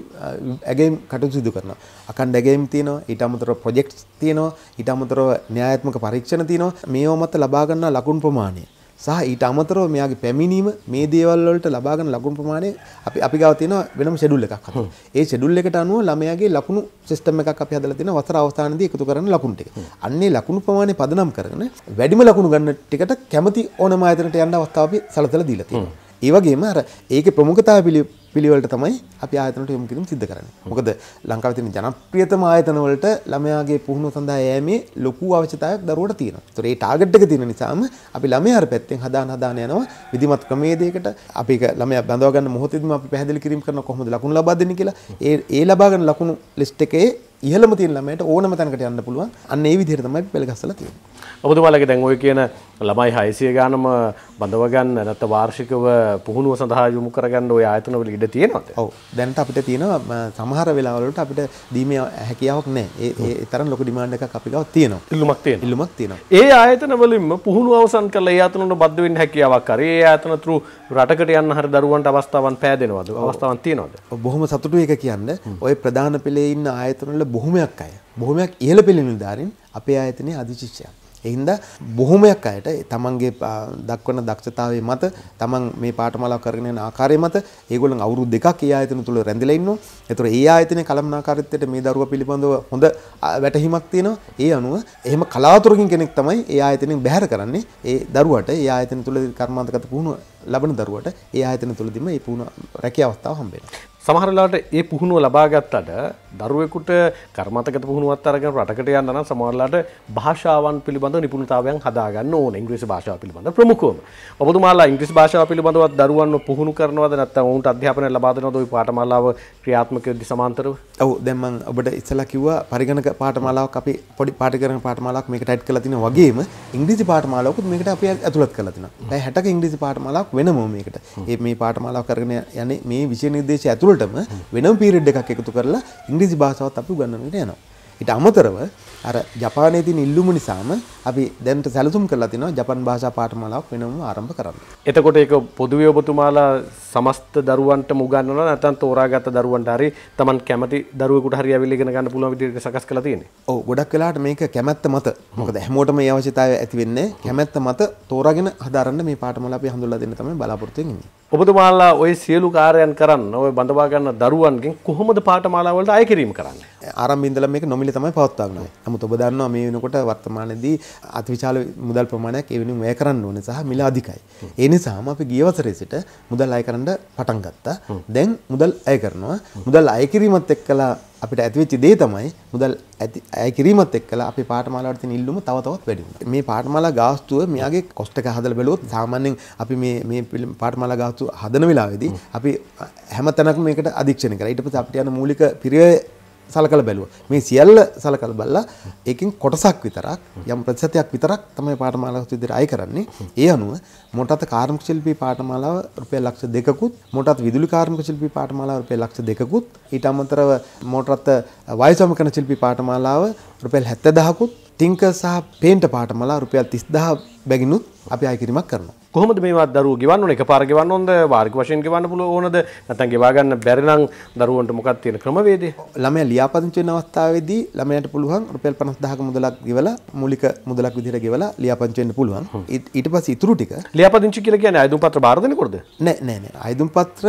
ඇගැයීම් කටයුතු සිදු කරනවා. අකණ්ඩ ඇගැයීම් තියෙනවා. ඊට අමතරව ප්‍රොජෙක්ට්ස් තියෙනවා. ඊට අමතරව න්‍යායාත්මක පරීක්ෂණ තියෙනවා. මේවා මත ලබා ගන්නා ලකුණු ප්‍රමාණය සහ ඊට අමතරව මෙයාගේ පැමිණීම මේ දේවල් වලට ලබා ගන්න ලකුණු ප්‍රමාණය අපි අපි ගාව තියෙන වෙනම ෂෙඩියුල් එකක් හදලා. ඒ ෂෙඩියුල් එකට අනුව ළමයාගේ ලකුණු සිස්ටම් එකක් අපි හදලා තියෙනවා වසර අවසානයේදී එකතු කරන ලකුණු ටික. අන්නේ ලකුණු ප්‍රමාණය පදනම් කරගෙන වැඩිම ලකුණු ගන්න ටිකට කැමති ඕනම ආයතනයට යන්න අවස්ථාව අපි සලසලා දීලා තියෙනවා. ඒ වගේම අර ඒකේ ප්‍රමුඛතාවය පිළිවෙලට තමයි අපි ආයතනට යොමු කිරීම සිද්ධ කරන්නේ. මොකද ලංකාවේ තියෙන ජනප්‍රියතම ආයතන වලට ළමයාගේ පුහුණුව සඳහා යෑමේ ලොකු අවශ්‍යතාවයක් දරුවට තියෙනවා. ඒතර ඒ ටාගට් එක තියෙන නිසාම අපි ළමයා අර පැත්තෙන් හදාන හදාන යනවා විධිමත් ක්‍රමවේදයකට අපි ඒක ළමයා බඳව ගන්න මොහොතේදීම අපි පැහැදිලි කිරීම කරන කොහොමද ලකුණු ලබා දෙන්නේ කියලා. ඒ ඒ ලබා ගන්න ලකුණු ලිස්ට් එකේ ඉහළම තියෙන ළමයට ඕනම තැනකට යන්න පුළුවන්. අන්න ඒ විදිහට තමයි පෙළ ගස්සලා තියෙන්නේ. ඔබතුමාලගේ දැන් ඔය කියන ළමයි 600 ගානම බඳව ගන්න නැත්නම් වාර්ෂිකව පුහුණුව සඳහා යොමු කරගන්න ඔය ආයතනවල ඉඩ තියෙනවද? ඔව් දැනට අපිට තියෙනවා සමහර වෙලාවලට අපිට දීමේ හැකියාවක් නැහැ. ඒ ඒ තරම් ලොකු ඩිමාන්ඩ් එකක් අපි ගාව තියෙනවා. ඉල්ලුමක් තියෙනවා. ඉල්ලුමක් තියෙනවා. ඒ ආයතන වලින්ම පුහුණුව අවසන් කරලා ඒ ආයතන වල බද්ධ වෙන්න හැකියාවක් හරි ඒ ආයතන තුරු රටකට යන්න හරි දරුවන්ට අවස්ථාවන් පෑදෙනවද? අවස්ථාවන් තියෙනවද? බොහොම සතුටු එක කියන්න ඔය ප්‍රධාන පෙළේ ඉන්න ආයතන වල බොහොමයක් අය බොහොමයක් ඉහළ පෙළේ නිලධාරීන් අපේ ආයතනයේ අධිශිෂ්‍යයන්. එහින්ද බොහොමයක් අයට තමන්ගේ දක්වන දක්ෂතාවය මත තමන් මේ පාඨමාලාව කරගෙන යන ආකාරය මත ඒගොල්ලන් අවුරුදු දෙකක් ඒ ආයතන තුල රැඳිලා ඉන්නවා. ඒතර ඒ ආයතනයේ කළමනාකාරීත්වයට මේ දරුවා පිළිබඳව හොඳ වැටහීමක් තියෙනවා. ඒ අනුව එහෙම කලාතුරකින් කෙනෙක් තමයි ඒ ආයතනෙන් බැහැර කරන්නේ. ඒ දරුවට ඒ ආයතන තුල කර්මාන්තගත පුහුණුව ලබන දරුවට ඒ ආයතන තුලදීම ඒ පුහුණුව රැකිය අවස්ථාව හම්බ වෙනවා. සමහරලාට ඒ පුහුණුව ලබා ගත්තට දරුවෙකුට කර්මතගත පුහුණුවත් අරගෙන රටකට යන්න සමහරලාට භාෂාවන් පිළිබඳ නිපුණතාවයන් හදාගන්න ඕන ඉංග්‍රීසි භාෂාව පිළිබඳ ප්‍රමුඛවම. ඔබතුමාලා ඉංග්‍රීසි භාෂාව පිළිබඳව දරුවන්ව පුහුණු කරනවද නැත්නම් ඔවුන්ට අධ්‍යාපනය ලබා දෙනවද ওই පාඨමාලාව ක්‍රියාත්මක වෙද්දී සමාන්තරව? ඔව් දැන් මම ඔබට ඉස්සලා කිව්වා පරිගණක පාඨමාලාවක් අපි පොඩි පාඨකරන පාඨමාලාවක් මේකට ඇඩ් කරලා තිනවා වගේම ඉංග්‍රීසි පාඨමාලාවකුත් මේකට අපි ඇතුළත් කරලා තිනවා. දැන් 60ක ඉංග්‍රීසි පාඨමාලාවක් වෙනම මේකට. මේ පාඨමාලාව කරගෙන යන්නේ මේ විෂය නිර්දේශය ඇතුළටම වෙනම පීරියඩ් එකක් එකතු කරලා ඉංග්‍රීසි භාෂාවත් අපි උගන්වන්නට යනවා. ඊට අමතරව අර ජපානයේ තියෙන ඉල්ලුම නිසාම අපි දැනට සැලසුම් කරලා තිනවා ජපන් භාෂා පාඨමාලාවක් වෙනම ආරම්භ කරන්න. එතකොට ඒක පොදුවේ ඔබතුමාලා සමස්ත දරුවන්ට උගන්වනවා නැත්නම් තෝරාගත්ත දරුවන්ට හරි Taman කැමති දරුවෙකුට හරි ඇවිල්ලා ඉගෙන ගන්න පුළුවන් විදිහට සකස් කරලා තියෙන්නේ. ඔව් ගොඩක් වෙලාවට මේක කැමැත්ත මත මොකද හැමෝටම මේ අවශ්‍යතාවය ඇති වෙන්නේ කැමැත්ත මත තෝරාගෙන හදාරන්න මේ පාඨමාලා අපි හඳුල්ලා දෙන්න තමයි බලාපොරොත්තු වෙන්නේ. ඔබතුමාලා ওই සියලු කාර්යයන් කරන්න ඔය බඳවා ගන්න දරුවන්ගෙන් කොහොමද පාඨමාලා වලට අය කිරීම කරන්නේ? ආරම්භ ඉඳලා මේක නොමිලේ තමයි පවත්වාගෙන යන්නේ. නමුත් ඔබ දන්නවා මේ වෙනකොට වර්තමානයේදී අතිවිශාල මුදල් ප්‍රමාණයක් ඒ වෙනුවෙන් වැය කරන්න ඕනේ සහ මිල අධිකයි. ඒ නිසාම අපි ගිය වසරේ සිට මුදල් අය කරන්න පටන් ගත්තා. දැන් මුදල් අය කරනවා. මුදල් අය කිරීමත් එක්කලා අපිට ඇතිවෙච්ච දේ තමයි මුදල් ඇය කිරීමත් එක්කලා අපි පාඨමාලාවට තියෙන ඉල්ලුම තව තවත් වැඩි වුණා. මේ පාඨමාලා ගාස්තුව මෙයාගේ කොස්ට් එක හදලා බැලුවොත් සාමාන්‍යයෙන් අපි මේ මේ පාඨමාලා ගාස්තුව හදන වෙලාවේදී අපි හැම තැනකම මේකට අධීක්ෂණය කරා. ඊට පස්සේ අපිට යන මූලික පිරිය සලකල බැලුව. මේ සියල්ල සලකල බල්ලා ඒකින් කොටසක් විතරක් යම් ප්‍රතිශතයක් විතරක් තමයි පාඨමාලාව විදිහට අය කරන්නේ. ඒ අනුව මොටත් කාර්මික ශිල්පී පාඨමාලාව රුපියල් ලක්ෂ දෙකකුත් මොටත් විදුලි කාර්මික ශිල්පී පාඨමාලාව රුපියල් ලක්ෂ දෙකකුත් ඊට අමතරව මොටත් වයසමකන ශිල්පී පාඨමාලාව රුපියල් 70000කුත් ටින්ක සහ පේන්ට පාඨමාලා රුපියල් 30000 බැගිනුත් අපි අය කිරීමක් කරනවා. කොහොමද මේවත් දරුවෝ ගෙවන්න ඕනේ එකපාර ගෙවන්න ඕනද වාර්ෂික වශයෙන් ගෙවන්න පුළුවන් ඕනද නැත්නම් ගෙවා ගන්න බැරි නම් දරුවන්ට මොකක්ද තියෙන ක්‍රමවේදය ළමයා ලියාපදිංචි වෙන අවස්ථාවේදී ළමයාට පුළුවන් රුපියල් 50000ක මුදලක් ගෙවලා මූලික මුදලක් විදිහට ගෙවලා ලියාපදිංචි වෙන්න පුළුවන් ඊට පස්සේ ඉතුරු ටික ලියාපදිංචි කියලා කියන්නේ අයදුම් පත්‍ර බාර දෙනකොටද නෑ නෑ නෑ අයදුම් පත්‍ර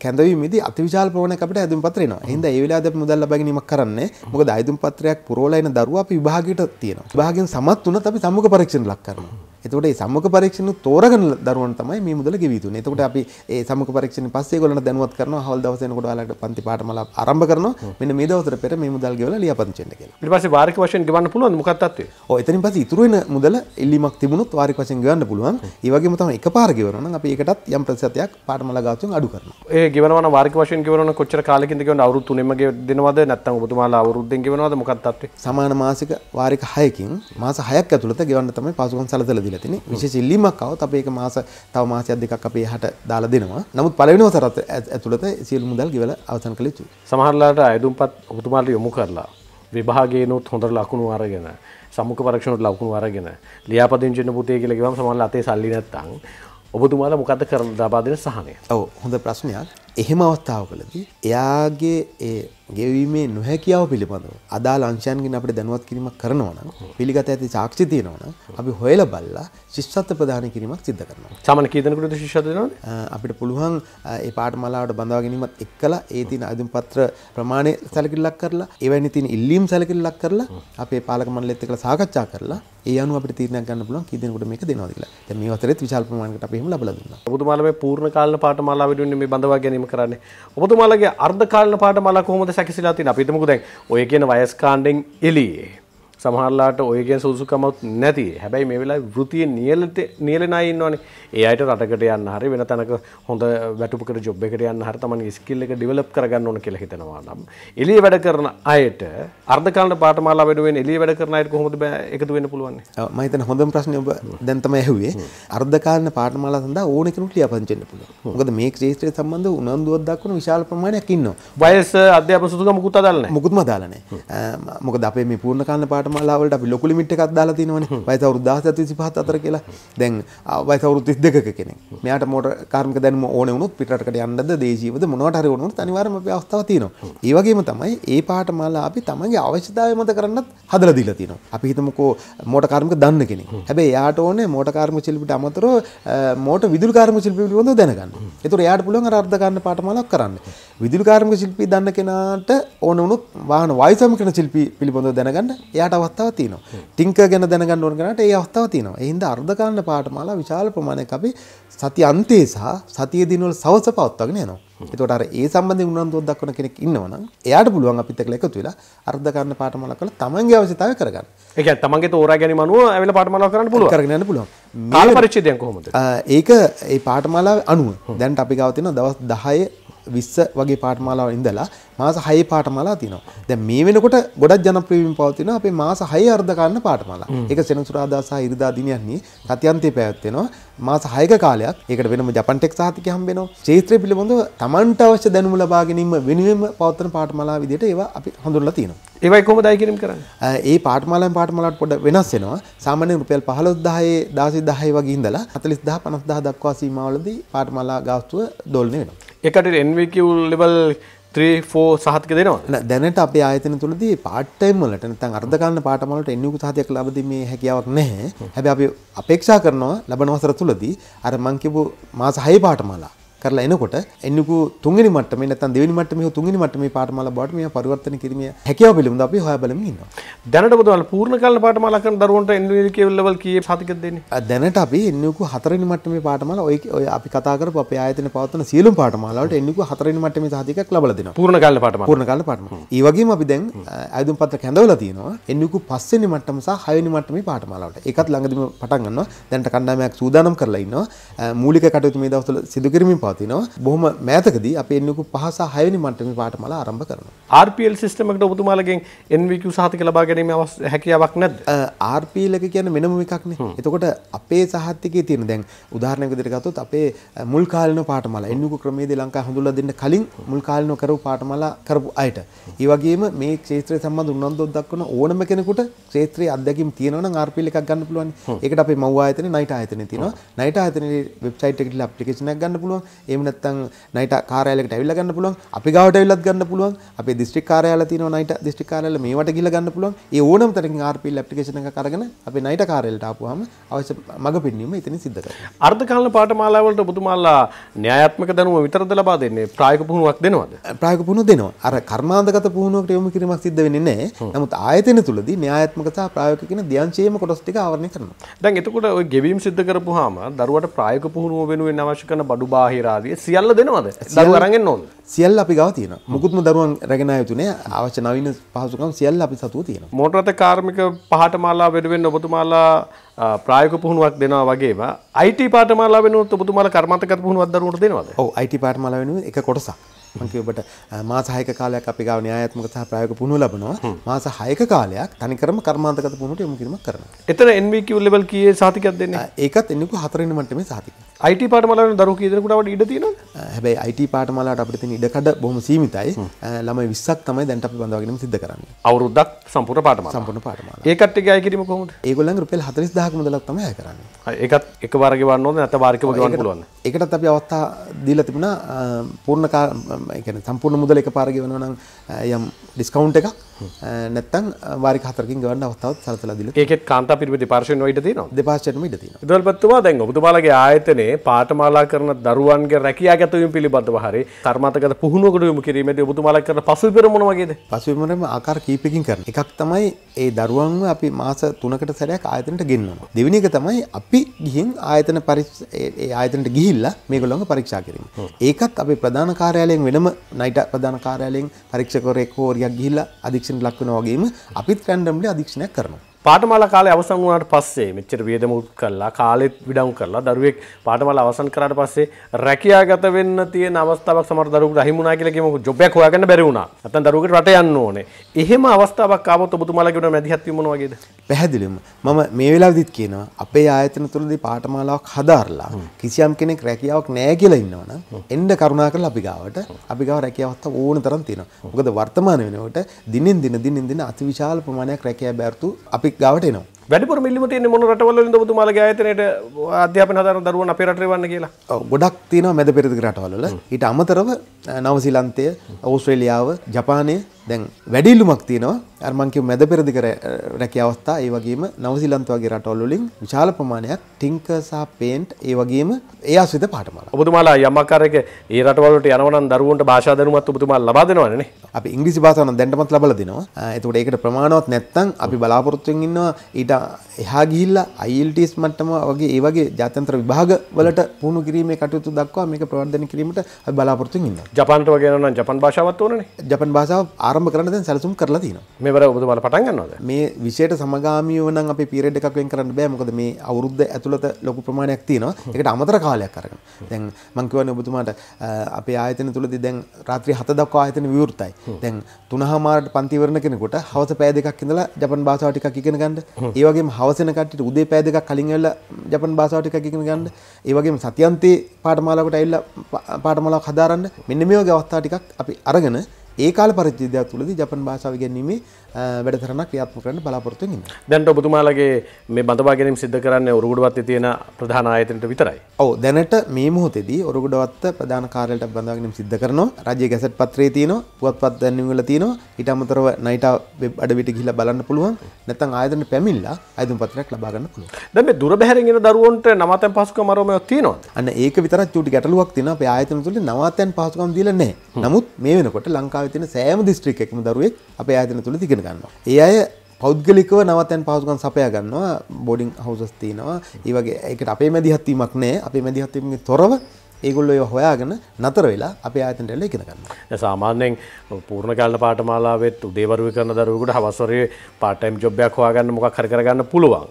කැඳවීමේදී අතිවිශාල ප්‍රමාණයක් අපිට අයදුම් පත්‍ර එනවා. එහෙනම් ඒ වෙලාවදී අපි මුදල් ලබා ගැනීමක් කරන්නේ. මොකද අයදුම් පත්‍රයක් පුරවලා එන දරුවා අපි විභාගයට තියෙනවා. විභාගයෙන් සමත් වුණත් අපි සම්මුඛ පරීක්ෂණ ලක් කරනවා. එතකොට ඒ සම්මුඛ පරීක්ෂණ තෝරගෙන දරුවන් තමයි මේ මුදල ගෙවී තුනේ. එතකොට අපි ඒ සම්මුඛ පරීක්ෂණ පස්සේ ඒගොල්ලන්ට දැනුවත් කරනවා හවල් දවසේ එනකොට ඔයාලට පන්ති පාඨමාලා ආරම්භ කරනවා. මෙන්න මේ දවසට පෙර මේ මුදල් ගෙවලා ලියාපදිංචි වෙන්න කියලා. ඊට පස්සේ වාරික වශයෙන් ගෙවන්න පුළුවන් මොකක්ද තත්ත්වය? ඔව් එතනින් පස්සේ ඉතුරු වෙන මුදල ඉල්ලීමක් තිබුණොත් වාරික වශයෙන් ගෙවන්න පුළුවන්. ඒ වගේම තමයි එකපාර ගෙවනවා නම් අපි ඒකටත් යම් ප්‍රතිශතයක් පාඨමාලා ගාස්තුවෙන් අඩු කරනවා. ඒ ගෙවනවා නම් වාරික වශයෙන් ගෙවනවා කොච්චර කාලෙකින්ද ගෙවන්නේ? අවුරුදු 3ෙම දෙනවද නැත්නම් ඔබතුමාලා අවුරුද්දෙන් ගෙවනවද මොකක්ද තත්ත්වය? සමාන මාසික වාරික 6කින් මාස 6ක් ඇතුළත ගෙවන්න තමයි පසුකම් සැලසලා දීලා තියෙන්නේ. විශේෂ ඉල්ලීමක් આવොත් අපි ඒක මාස තව මාසයක් දෙකක් අපි එහාට දාලා දෙනවා. නමුත් පළවෙනි වසරත් ඇතුළත සියලු මුදල් ගෙවලා අවසන් කළ යුතුයි. සමහරලාට අයදුම්පත් ඔබතුමාට යොමු කරලා විභාගයනොත් හොඳට ලකුණු අරගෙන සමුඛ පරීක්ෂණවලට ලකුණු අරගෙන ලියාපදිංචි වෙන පුතේ කියලා කිව්වම සමහරලා අතේ සල්ලි නැත්තම් ඔබතුමාලා මොකද කරන්න ලබා දෙන සහනය? ඔව් හොඳ ප්‍රශ්නයක්. එහෙම අවස්ථාවකදී එයාගේ ඒ ගෙවීමේ නොහැකියාව පිළිබඳව අදාළ අංශයන්ගෙන් අපිට දැනුවත් කිරීමක් කරනවා නම් පිළිගත ඇති සාක්ෂි තියෙනවා නම් අපි හොයලා බලලා ශිෂ්‍යත්ව ප්‍රදාන කිරීමක් සිදු කරනවා. සාමාන්‍ය කී දෙනෙකුට ශිෂ්‍යත්ව දෙනවද? අ, අපිට පුළුවන් ඒ පාඨමාලාවට බඳවා ගැනීමත් එක්කලා ඒ තියෙන අයදුම් පත්‍ර ප්‍රමාණය සැලකිල්ලක් කරලා එවැනි තියෙන ඉල්ලීම් සැලකිල්ලක් කරලා අපේ පාලක මණ්ඩලයත් එක්කලා සාකච්ඡා කරලා ඒ අනුව අපිට තීරණයක් ගන්න පුළුවන් කී දෙනෙකුට මේක දෙනවද කියලා. දැන් මේ වසරේත් විශාල ප්‍රමාණයකට අපි එහෙම ලබලා දුන්නා. ඔබතුමාලා මේ පූර්ණ කාලීන පාඨමාලා වෙනුවෙන් මේ බඳවා ගැනීම කරන්නේ. ඔබතුමාලගේ අර්ධ කාලීන පාඨමාලා කොහොමද සැකසීලා තියෙන්නේ? අපි හිතමුකෝ දැන් ඔය කියන වයස් කාණ්ඩෙන් එළියේ සමහරලාට ඔය කියන සුදුසුකමක් නැති. හැබැයි මේ වෙලාවේ වෘත්තියේ නියලට නියලන අය ඉන්නවනේ. ඒ අයට රටකට යන්න හරි වෙන තැනක හොඳ වැටුපකට ජොබ් එකකට යන්න හරි තමන්ගේ ස්කිල් එක ඩෙවලොප් කරගන්න ඕන කියලා හිතනවා නම් එළිය වැඩ කරන අයට අර්ධ කාලීන පාඨමාලා වෙනුවෙන් එළිය වැඩ කරන අයට කොහොමද එකතු වෙන්න පුළුවන්? මම හිතන්නේ හොඳම ප්‍රශ්නේ ඔබ දැන් තමයි ඇහුවේ. අර්ධකාලීන පාඨමාලා සඳහා ඕන කෙනෙකුට ලියාපදිංචි වෙන්න පුළුවන්. මොකද මේ ක්ෂේත්‍රය සම්බන්ධව උනන්දුවක් දක්වන විශාල ප්‍රමාණයක් ඉන්නවා. වයස අධ්‍යාපන සුදුකම මුකුත් අදාළ නැහැ. මුකුත්ම දාලා නැහැ. මොකද අපේ මේ පූර්ණ කාලීන පාඨමාලා වලට අපි ලොකු ලිමිට් එකක් දාලා තිනවනේ. වයස අවුරුදු 17 25 අතර කියලා. දැන් වයස අවුරුදු 32ක කෙනෙක්. මෙයාට මෝටර් කාර්මික දැනුම ඕනේ වුණොත් පිටරටකට යන්නද දේශීයවද මොනවට හරි වුණොත් අනිවාර්යයෙන්ම අපේ අවස්ථාවක් තියෙනවා. ඒ වගේම තමයි ඒ පාඨමාලා අපි තමන්ගේ අවශ්‍යතාවය මත කරන්නත් හදලා දීලා තියෙනවා. අපි හිතමුකෝ මෝටර් කාර්මික දන්න කෙනෙක්. හැබැයි එයාට ඕනේ මෝටර් කාර්මික ශිල්පීට අමතරව මෝටර් විදුලි කාර්මික ශිල්පී පිළිබඳව දැනගන්න. ඒතකොට එයාට පුළුවන් අර අර්ධ ගන්න පාඨමාලාවක් කරන්න. විදුලි කාර්මික ශිල්පී දන්න කෙනාට ඕන වුණොත් වාහන වායු සමීකරණ ශිල්පී පිළිබඳව දැනගන්න එයාට අවස්ථාවක් තියෙනවා. ටින්කර් ගැන දැනගන්න ඕන කෙනාට ඒ අවස්ථාව තියෙනවා. ඒ හින්දා අර්ධ ගන්න පාඨමාලා විශාල ප්‍රමාණයක් අපි සති අන්තයේ සහ සතිය දිනවල සවස පවත්වාගෙන යනවා. එතකොට අර ඒ සම්බන්ධයෙන් උනන්දුවක් දක්වන කෙනෙක් ඉන්නවනම් එයාට පුළුවන් අපිත් එක්කලා එකතු වෙලා අර්ධ ගන්න පාඨමාලා කරලා තමන්ගේ අවශ්‍යතාවය කරගන්න. ඒ කියන්නේ තමන්ගේ තෝරා ගැනීම අනුව ඇවිල්ලා පාඨමාලාව කරන්න පුළුවන්. කරගෙන යන්න පුළුවන්. කාල පරිච්ඡේදයන් කොහොමද? ඒක ඒ පාඨමාලාව අනුව දැන්ට අපි ගාව තියෙනවා දවස් 10 20 වගේ පාඨමාලාව ඉඳලා මාස 6 පාඨමාලා තියෙනවා. දැන් මේ වෙනකොට ගොඩක් ජනප්‍රිය වීම පවතිනවා අපේ මාස 6 අර්ධ ගන්න පාඨමාලා. ඒක සෙනසුරාදා සහ ඉරිදා දිනයන්හි සතියන්තයේ පැවැත්වෙනවා. මාස 6ක කාලයක් ඒකට වෙනම ජපන් ටෙක් සහතිකය හම්බ වෙනවා. ක්ෂේත්‍රය පිළිබඳව Tamanට අවශ්‍ය දැනුම ලබා ගැනීම වෙනුවෙන්ම පවත්වන පාඨමාලා විදිහට ඒවා අපි හඳුන්වලා තියෙනවා. ඒවයි කොහොමද අය කිරීම කරන්නේ? ඒ පාඨමාලාවෙන් පාඨමාලාවට පොඩ වෙනස් වෙනවා. සාමාන්‍යයෙන් රුපියල් 15000 16000 වගේ ඉඳලා 40000 50000 දක්වා සීමාවලදී පාඨමාලා ගාස්තුව දෝලනය වෙනවා. ඒකට NVQ level 3 4 සහතික දෙනවා. න- දැනට අපේ ආයතන තුළදී පාර්ට් ටයිම් වලට නැත්නම් අර්ධ කාලීන පාඨමාල වලට එන්නියු සහතියක් ලබා දීමේ හැකියාවක් නැහැ. හැබැයි අපි අපේක්ෂා කරනවා ලබන වසර තුලදී අර මං කියපු මාස 6 පාඨමාලා කරලා එනකොට එන්නිකු තුන්වෙනි මට්ටමේ නැත්නම් දෙවෙනි මට්ටමේ හෝ තුන්වෙනි මට්ටමේ පාඨමාලා බවට මේවා පරිවර්තන කිරීමේ හැකියාව පිළිබඳව අපි හොයා බලමින් ඉන්නවා. දැනට ඔබතුමාලා පූර්ණ කාලීන පාඨමාලා කරන දරුවන්ට NVQ level කීයේ සහතිකද දෙන්නේ? දැනට අපි එන්නිකු හතරවෙනි මට්ටමේ පාඨමාලා ඔය ඔය අපි කතා කරපු අපේ ආයතන පවත්වන සියලුම පාඨමාලා වලට එන්නිකු හතරවෙනි මට්ටමේ සහතිකයක් ලබා දෙනවා. පූර්ණ කාලීන පාඨමාලා. පූර්ණ කාල පාඨමාලා. ඒ වගේම අපි දැන් ආයුධ පත්‍ර කැඳවලා තියෙනවා. එන්නිකු පස්වෙනි මට්ටම සහ හයවෙනි මට්ටමේ පාඨමාලාවට. ඒකත් ළඟදිම පටන් ගන්නවා. දැන්ට කණ්ඩායමක් සූදානම් කරලා ඉන්නවා. මූලික කටයුතු මේ දවස්වල සිදු කරමින් පවතිනවා. බොහොම මෑතකදී අපි එන්නිකු පහ සහ හයවෙනි මට්ටමේ පාඨමාලා ආරම්භ කරනවා. RPL system එකට ඔබතුමාලගෙන් NVQ සහතික ලබා ගැනීම හැකියාවක් නැද්ද? ආර්පීල එක කියන මෙනම එකක්නේ. එතකොට අපේ සහතිකයේ තියෙන දැන් උදාහරණයක් විදිහට ගත්තොත් අපේ මුල් කාලින පාඨමාලා එන්නුකු ක්‍රමයේදී ලංකාව හඳුල්ලා දෙන්න කලින් මුල් කාලිනව කරපු පාඨමාලා කරපු අයට. ඒ වගේම මේ ක්ෂේත්‍රය සම්බන්ධ උනන්දුවක් දක්වන ඕනම කෙනෙකුට ක්ෂේත්‍රයේ අත්දැකීම් තියෙනවා නම් RPL එකක් ගන්න පුළුවන්. ඒකට අපේ මව් ආයතනේ නයිට් ආයතනේ තියෙනවා. නයිට් ආයතනේ වෙබ්සයිට් එකට ගිහලා ඇප්ලිකේෂන් එකක් ගන්න පුළුවන්. එහෙම නැත්නම් නයිට කාර්යාලයකට ඇවිල්ලා ගන්න පුළුවන්. අපි ගාවට ඇවිල්ලත් ගන්න පුළුවන්. අපේ දිස්ත්‍රික් කාර්යාලය තියෙනවා නයිට දිස්ත්‍රික් කාර්යාලය මේවට ගිහලා ගන්න පුළුවන්. ඒ ඕනම තැනකින් RPL ඇප්ලිකේෂන් එකක් අරගෙන අපේ නයිට කාර්යාලයට ආපුවාම අවශ්‍ය මඟ පෙන්වීම එතනින් සිද්ධ කරනවා. අර්ධකාලන පාඨමාලාවලට ඔබතුමාලා න්‍යායාත්මක දැනුම විතරද ලබා දෙන්නේ ප්‍රායෝගික පුහුණුවක් දෙනවද? ප්‍රායෝගික පුහුණුව දෙනවා. අර කර්මාන්තගත පුහුණුවකට යොමු කිරීමක් සිද්ධ වෙන්නේ නැහැ. නමුත් ආයතන තුලදී න්‍යායාත්මක සහ ප්‍රායෝගික කියන දෙයන්චේම කොටස් ටික ආවරණය කරනවා. දැන් එතකොට ওই ගෙවීම් සිද්ධ කරපුවාම දරුවට ප්‍රායෝගික පුහුණුව වෙනුවෙන් අවශ්‍ය කරන බඩු බාහිර ආදී සියල්ල දෙනවද? දරුවා අරන් එන්න ඕනද? සියල්ල අපි ගාව තියෙනවා. මුකුත්ම දරුවන් රැගෙන ආ යුතු නෑ. අවශ්‍ය නවීන පහසුකම් සියල්ල අපි සතුව තියෙනවා. මෝටර රථ කාර්මික පහටමාලා වෙනුවෙන් ඔබතුමාලා අ, ප්‍රායෝගික පුහුණුවක් දෙනවා වගේම IT පාඨමාලා වෙනුවෙන් ඔබතුමාලා කර්මාන්තගත පුහුණුවක් දරුවන්ට දෙනවද? ඔව් IT පාඨමාලා වෙනුවෙන් එක කොටසක්. මම කිව්ව ඔබට අ, මාස 6ක කාලයක් අපි ගාව න්‍යායාත්මක සහ ප්‍රායෝගික පුහුණුව ලබනවා. මාස 6ක කාලයක් තනිකරම කර්මාන්තගත පුහුණුවට යොමු කිරීමක් කරනවා. එතන NVQ ලෙවල් කීයේ සහතිකයක් දෙන්නේ? ඒකත් එන්නකෝ හතරවෙනි මට්ටමේ සහතිකය. IT පාඨමාලා වෙන දරුවෝ කී දෙනෙකුට අවඩ ඉඩ තියෙනවද? හැබැයි IT පාඨමාලාවට අපිට තියෙන ඉඩකඩ බොහොම සීමිතයි. ළමයි 20ක් තමයි දැන්ට අපි බඳවාගෙනම සිද්ධ කරන්නේ. අවුරුද්දක් සම්පූර්ණ පාඨමාලා. සම්පූර්ණ පාඨමාලා. ඒ කට්ටියගේ අය කිරීම කොහොමද? ඒගොල්ලන්ගේ රුපියල් 40000ක මුදලක් තමයි අය කරන්නේ. ඒකත් එකවර ගෙවන්න ඕනද නැත්නම් වාරිකව ගෙවන්න පුළුවන්ද? ඒකටත් අපි අවස්ථා දීලා තිබුණා පූර්ණ ඒ කියන්නේ සම්පූර්ණ මුදල එකපාර ගෙවනවා නම් යම් අ, නැත්නම් අ, වාරික හතරකින් ගෙවන්න අවස්ථාවක් සලසලා දීලා ඒකෙත් කාන්තා පිරිමි දෙපාර්ශ්වෙන් ඉඩ තියෙනවද? දෙපාර්ශ්වයටම ඉඩ තියෙනවා. ඉදල්පත්තුමා දැන් ඔබතුමාලගේ ආයතනයේ පාඨමාලා කරන දරුවන්ගේ රැකියා ගැතවීම පිළිබඳව හරි කර්මාන්තගත පුහුණුවකට යොමු කිරීමේදී ඔබතුමාලා කරන පසුබිම මොන වගේද? පසුබිමරම ආකාර කීපකින් කරන එකක් තමයි ඒ දරුවන්ව අපි මාස 3කට සැරයක් ආයතනට ගෙන්වනවා. දෙවෙනි එක තමයි අපි ගිහින් ආයතන ඒ ආයතනට ගිහිල්ලා මේගොල්ලන්ව පරීක්ෂා කිරීම. ඒකත් අපේ ප්‍රධාන කාර්යාලයෙන් වෙනම නයිට ප්‍රධාන කාර්යාලයෙන් පරීක්ෂකවරයෙක් හෝ වරියක් ගිහිල්ලා අධීක්ෂණයට ලක් වෙනවා වගේම අපිත් රැන්ඩම්ලි අධීක්ෂණයක් කරනවා. පාඨමාලා කාලය අවසන් වුණාට පස්සේ මෙච්චර වියදමුත් කරලා කාලෙත් විඩවුම් කරලා දරුවෙක් පාඨමාලා අවසන් කරාට පස්සේ රැකියාගත වෙන්න තියෙන අවස්ථාවක් සමහර දරුවෙකුට අහිමි වුණා කියලා කියමු ජොබ් එකක් හොයාගන්න බැරි වුණා. නැත්නම් දරුවෙකුට රට යන්න ඕනේ. එහෙම අවස්ථාවක් ආවොත් ඔබතුමාලාගේ වෙන මැදිහත් වීම මොන වගේද? පැහැදිලිවම මම මේ වෙලාවෙදිත් කියනවා අපේ ආයතන තුළදී පාඨමාලාවක් හදාarලා කිසියම් කෙනෙක් රැකියාවක් නැහැ කියලා ඉන්නවනම් එන්න කරුණාකරලා අපි ගාවට අපි ගාව රැකියාවක් ඕන තරම් තියෙනවා. මොකද වර්තමාන වෙනකොට දිනෙන් දින දිනෙන් දින අතිවිශාල ප්‍රමාණයක් රැකියාව බැරතු අපි ගාවට එනවා. වැඩිපුර මිල්ලුම තියෙන්නේ මොන රටවල වලින්ද ඔබතුමාලාගේ ආයතනයේට අධ්‍යාපන හදාරන දරුවන් අපේ රටේ වන්න කියලා? ඔව්, ගොඩක් තියෙනවා මැද පෙරදිග රටවල වල. ඊට අමතරව නවසීලන්තය, ඕස්ට්‍රේලියාව, ජපානය දැන් වැඩිල්ලුමක් තියෙනවා. අර මං කිව්ව මැද පෙරදිග රැකියා අවස්ථා ඒ වගේම නවසීලන්ත වගේ රටවල් වලින් විශාල ප්‍රමාණයක් ටින්කර් සහ පේන්ට් ඒ වගේම ඒ ආශ්‍රිත පාඨමාලා. ඔබතුමාලා යම් ආකාරයක ඒ රටවල් වලට යනවා නම් දරුවන්ට භාෂා දැනුමත් ඔබතුමාලා ලබා දෙනවනේ නේ? අපි ඉංග්‍රීසි භාෂාව නම් දැන්ටමත් ලබලා දෙනවා. එතකොට ඒකට ප්‍රමාණවත් නැත්නම් අපි බලාපොරොත්තුෙන් ඉන්නවා ඊට එහා ගිහිල්ලා IELTS මට්ටම වගේ ඒ වගේ ජාත්‍යන්තර විභාග වලට පුහුණු කිරීමේ කටයුතු දක්වා මේක ප්‍රවර්ධනය කිරීමට අපි බලාපොරොත්තුෙන් ඉන්නවා. ජපාන්ට වගේ යනවා නම් ජපන් භාෂාවත් ඕනනේ. ජපන් භාෂාව ආරම්භ කරන්න දැන් සැලසුම් කරලා තියෙනවා. මේවර ඔබතුමාලා පටන් ගන්නවද? මේ විෂයට සමගාමීව නම් අපි පීරියඩ් එකක් වෙන් කරන්න බෑ මොකද මේ අවුරුද්ද ඇතුළත ලොකු ප්‍රමාණයක් තියෙනවා. ඒකට අමතර කාලයක් අරගෙන. දැන් මම කියවනේ ඔබතුමාට අපේ ආයතන තුලදී දැන් රාත්‍රී 7 දක්වා ආයතන විවෘතයි. දැන් 3:00මාරට පන්ති ඉවරන කෙනෙකුට හවස පැය දෙකක් ඉඳලා ජපන් භාෂාව ටිකක් ඉගෙන ගන්න. ඒ වගේම හවස වෙන කට්ටියට උදේ පැය දෙකක් කලින් ඇවිල්ලා ජපන් භාෂාව ටිකක් ඉගෙන ගන්න. ඒ වගේම සතියන්තේ පාඨමාලාවකට ඇවිල්ලා පා- පාඨමාලාවක් හදාරන්න. මෙන්න මේ වගේ අවස්ථා ටිකක් අපි අරගෙන ඒ කාල පරිච්ඡේදය තුළදී ජපන් භාෂාව ඉගෙනීමේ අ, වැඩසටහනක් ක්‍රියාත්මක කරන්න බලාපොරොත්තු වෙමින් ඉන්නවා. දැන්ට ඔබතුමාලගේ මේ බඳවා ගැනීම සිද්ධ කරන්නේ උරුගුඩුවත්තේ තියෙන ප්‍රධාන ආයතනයට විතරයි. ඔව් දැනට මේ මොහොතේදී ඔරුගොඩවත්ත ප්‍රධාන කාර්යාලයට බඳවාගෙන සිද්ධ කරනවා. රජයේ ගැසට් පත්‍රයේ තියෙනවා පුවත්පත් දැන්වීම් වල තියෙනවා. ඊට අමතරව නයිටා වෙබ් අඩවියට ගිහිල්ලා බලන්න පුළුවන්. නැත්නම් ආයතනට පැමිණලා ආයතන පත්‍රයක් ලබා ගන්න පුළුවන්. දැන් මේ දුර බැහැරින් එන දරුවන්ට නවතැන් පහසුකම් අරමුණක් තියෙනවද? අන්න ඒක විතරක් චූටි ගැටලුවක් තියෙනවා. අපේ ආයතන තුළ නවාතැන් පහසුකම් දීලා නැහැ. නමුත් මේ වෙනකොට ලංකාවේ තියෙන සෑම දිස්ත්‍රික් එකකම දරුවෙක් අපේ ආයතන තුළ ඉගෙන ගන්නවා. ඒ අය පෞද්ගලිකව නවතැන් පහසුකම් සපයා ගන්නවා බෝඩිං හවුසස් තියෙනවා. ඒ වගේ ඒකට අපේ මැදිහත් වීමක් නැහැ අපේ මැදිහත් වීමකින් තොරව ඒගොල්ලෝ ඒවා හොයාගෙන නතර වෙලා අපේ ගන්නවා. දැන් සාමාන්‍යයෙන් පූර්ණ කාලීන පාඨමාලාවෙත් උදේවරුේ කරන දරුවෙකුට හවස් වරුවේ part time job එකක් හොයාගන්න මොකක් හරි කරගන්න පුළුවන්.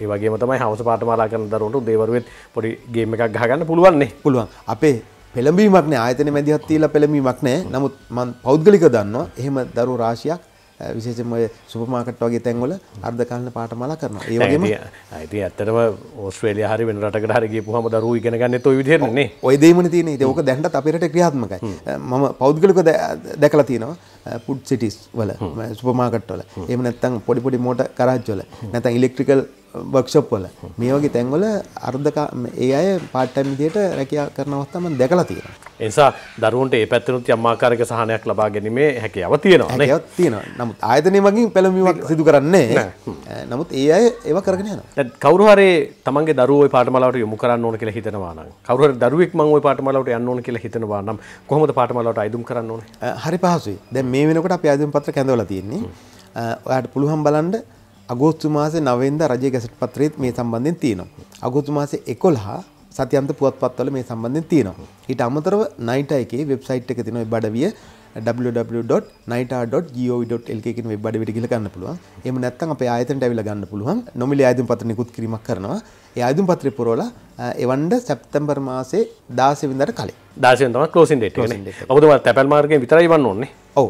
ඒ වගේම තමයි හවස පාඨමාලා කරන දරුවන්ට උදේවරුවෙත් පොඩි ගේම් එකක් ගහගන්න පුළුවන් නේ. පුළුවන්. අපේ පෙළඹීමක් නෑ. ආයතන මැදිහත් තියලා පෙළඹීමක් නෑ. නමුත් මම පෞද්ගලික දන්නවා. එහෙම දරු රාශියක් විශේෂයෙන්ම ඔය සුපර් මාකට් වගේ තැන්වල අර්ධකාලීන පාඨමාලා කරනවා. ඒ වගේම ඉතින් ඇත්තටම ඕස්ට්‍රේලියා හරි වෙන රටකට හරි ගියපුවාම දරුවෝ ඉගෙන ගන්නෙත් ওই විදිහට නේ. ඔය දෙයිමනේ තියෙන්නේ. ඉතින් ඕක දැන්ටත් අපේ රටේ ක්‍රියාත්මකයි මම පෞද්ගලිකව දැකලා තියෙනවා ෆුඩ් සිටිස් වල සුපර් මාකට් වල එහෙම නැත්නම් පොඩි පොඩි මෝටර් ගරාජ් වල නැත්නම් ඉලෙක්ට්‍රිකල් වක්ෂප්වල මේ වගේ තැන්වල අර්ධක ඒ අය පාට්ටම් විදියට රැකියා කරන අවස්ථා මම දැකලා තියෙනවා. එනිසා දරුවන්ට ඒ පැත්තෙනුත් යම් ආකාරයක සහනයක් ලබා ගැනීමේ හැකියාව තියෙනවා නේ. හැකියාවක් තියෙනවා. නමුත් ආයතනය මගින් පෙළඹවීමක් සිදු කරන්නේ නමුත් ඒ අය ඒව කරගෙන යනවා. දැන් කවුරු හරි තමන්ගේ දරුවෝ ওই පාඨමාලාවට යොමු කරන්න ඕන කියලා හිතනවා නම් කවුරු හරි දරුවෙක් මම ওই පාඨමාලාවට යන්න ඕන කියලා හිතනවා නම් කොහොමද පාඨමාලාවට අයිදුම් කරන්න ඕනේ? අ, හරි පහසුයි. දැන් මේ වෙනකොට අපි ආයතන පත්‍ර කැඳවලා තියෙන්නේ. අ, ඔයාලට පුළුවන් බලන්න අගෝස්තු මාසේ 9 වෙනිදා රජයේ ගැසට් පත්‍රයේත් මේ සම්බන්ධයෙන් තියෙනවා. අගෝස්තු මාසේ 11 සතියන්ත පුවත්පත්වල මේ සම්බන්ධයෙන් තියෙනවා. ඊට අමතරව නයිටා එකේ වෙබ්සයිට් එක තියෙනවා වෙබ් අඩවිය www.naita.gov.lk කියන වෙබ් අඩවියට ගිහලා ගන්න පුළුවන්. එහෙම නැත්නම් අපේ ආයතනයට ඇවිල්ලා ගන්න පුළුවන්. නොමිලේ ආයතන පත්‍ර නිකුත් කිරීමක් කරනවා. ඒ ආයතන පත්‍රය පුරවලා එවන්න සැප්තැම්බර් මාසේ 16 වෙනිදාට කලින්. 16 වෙනිදා තමයි ක්ලෝසින් ඩේට් එක නේ. ඔබතුමා තැපැල් මාර්ගයෙන් විතරයි වන්න ඕනේ. ඔව්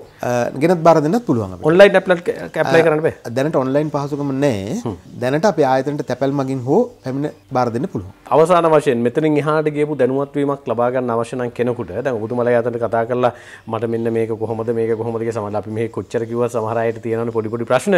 ගෙනත් බාර දෙන්නත් පුළුවන්. ඔන්ලයින් ඇප්ලයි කරන්න බෑ. දැනට ඔන්ලයින් පහසුකම නෑ දැනට අප ආයතනට තැපැල් මගින් හෝ පැමිණ බාර දෙන්න පුළුවන්. අවසාන වශයෙන් මෙතනින් එහාට ගියපු දැනුවත්වීමක් ලබා ගන්න අවශ්‍ය නම් කෙනෙකුට දැන් ඔබතුමාලා යාතන්ට කතා කරලා මට මෙන්න මේක කොහොමද මේක කොහොමද කියලා සමහරවිට අපි මේ කොච්චර කිව්වත් සමහර අයට තියෙනවනේ පොඩි පොඩි ප්‍රශ්න.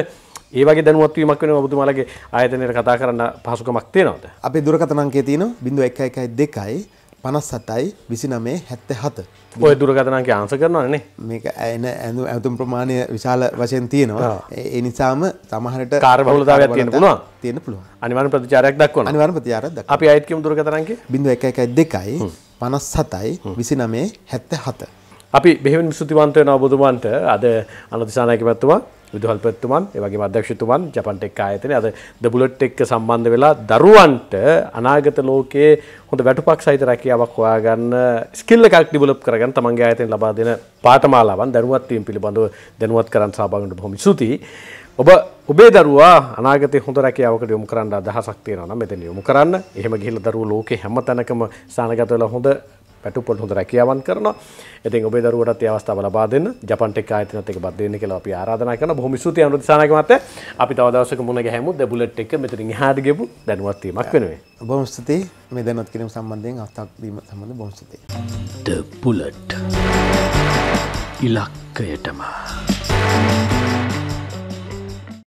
ඒ වගේ දැනුවත්වීමක් වෙනවා ඔබතුමාලගේ ආයතනයට කතා කරන්න පහසුකමක් තියෙනවද? අපේ දුරකථන අංකය තියෙනවා බිඳුව එක එකයි දෙකයි පනස් සතයි විසිනමේ හැත්ත හත ඔය දුරකථන අංකය ආන්සර් කරනවනේ මේක ඇන ඇඳු ඇතුම් ප්‍රමාණය විශාල වශයෙන් තියෙනවා. ඒ නිසාම සමහරට කාර්යබහුලතාවයක් තියෙන්න පුළුවන්. තියෙන පුළුවන්. අනිවාර්ය ප්‍රතිචාරයක් දක්වනවා. අනිවාර්ය ප්‍රතිචාරයක් දක්වනවා. අපි අයත් කියමු දුරකථන අංකය බිඳුව එක එකයි දෙකයි පනස් සතයි විසිනමේ හැත්ත හත අපි බෙහෙවින් ස්තුතිවන්ත වෙනවා ඔබතුමන්ට. අද අනුදිසානායක පැතුමා විදුහල්පතිතුමන් ඒ වගේම අධ්‍යක්ෂතුමන් ජපන් ටෙක් ආයතනයේ අද ද බුලට් එක්ක සම්බන්ධ වෙලා දරුවන්ට අනාගත ලෝකයේ හොඳ වැටුපක් සහිත රැකියාවක් හොයාගන්න ස්කිල් එකක් ඩිවලොප් කරගන්න තමන්ගේ ආයතනයෙන් ලබා දෙන පාඨමාලාවන් දැනුවත් වීම පිළිබඳව දැනුවත් කරන්න සහභාගී වෙන්න බොහොම ස්තුතියි. ඔබ ඔබේ දරුවා අනාගතයේ හොඳ රැකියාවකට යොමු කරන්න අදහසක් තියෙනවා නම් මෙතන යොමු කරන්න. එහෙම ගිහිල්ලා දරුවෝ ලෝකේ හැම තැනකම ස්ථානගත වෙලා හොඳ පැටුපොල් හොඳ රැකියාවන් කරනවා. ඉතින් ඔබේ දරුවටත් ඒ අවස්ථාව ලබා දෙන්න ජපන් ටෙක් ආයතනත් එක්ක බද්ධ වෙන්න කියලා අපි ආරාධනා කරනවා. බොහොම ස්තුතියි අනුරුද්ධ සානායක මහත්තයා. අපි තව දවසක මුණ ගැහෙමු ද බුලට් එක මෙතනින් එහාට ගෙපු දැනුවත් වීමක් වෙනුවෙන්. බොහොම ස්තුතියි මේ දැනුවත් කිරීම සම්බන්ධයෙන් අවස්ථාවක් දීම සම්බන්ධව බොහොම ස්තුතියි ද පුලට් ඉලක්කයටම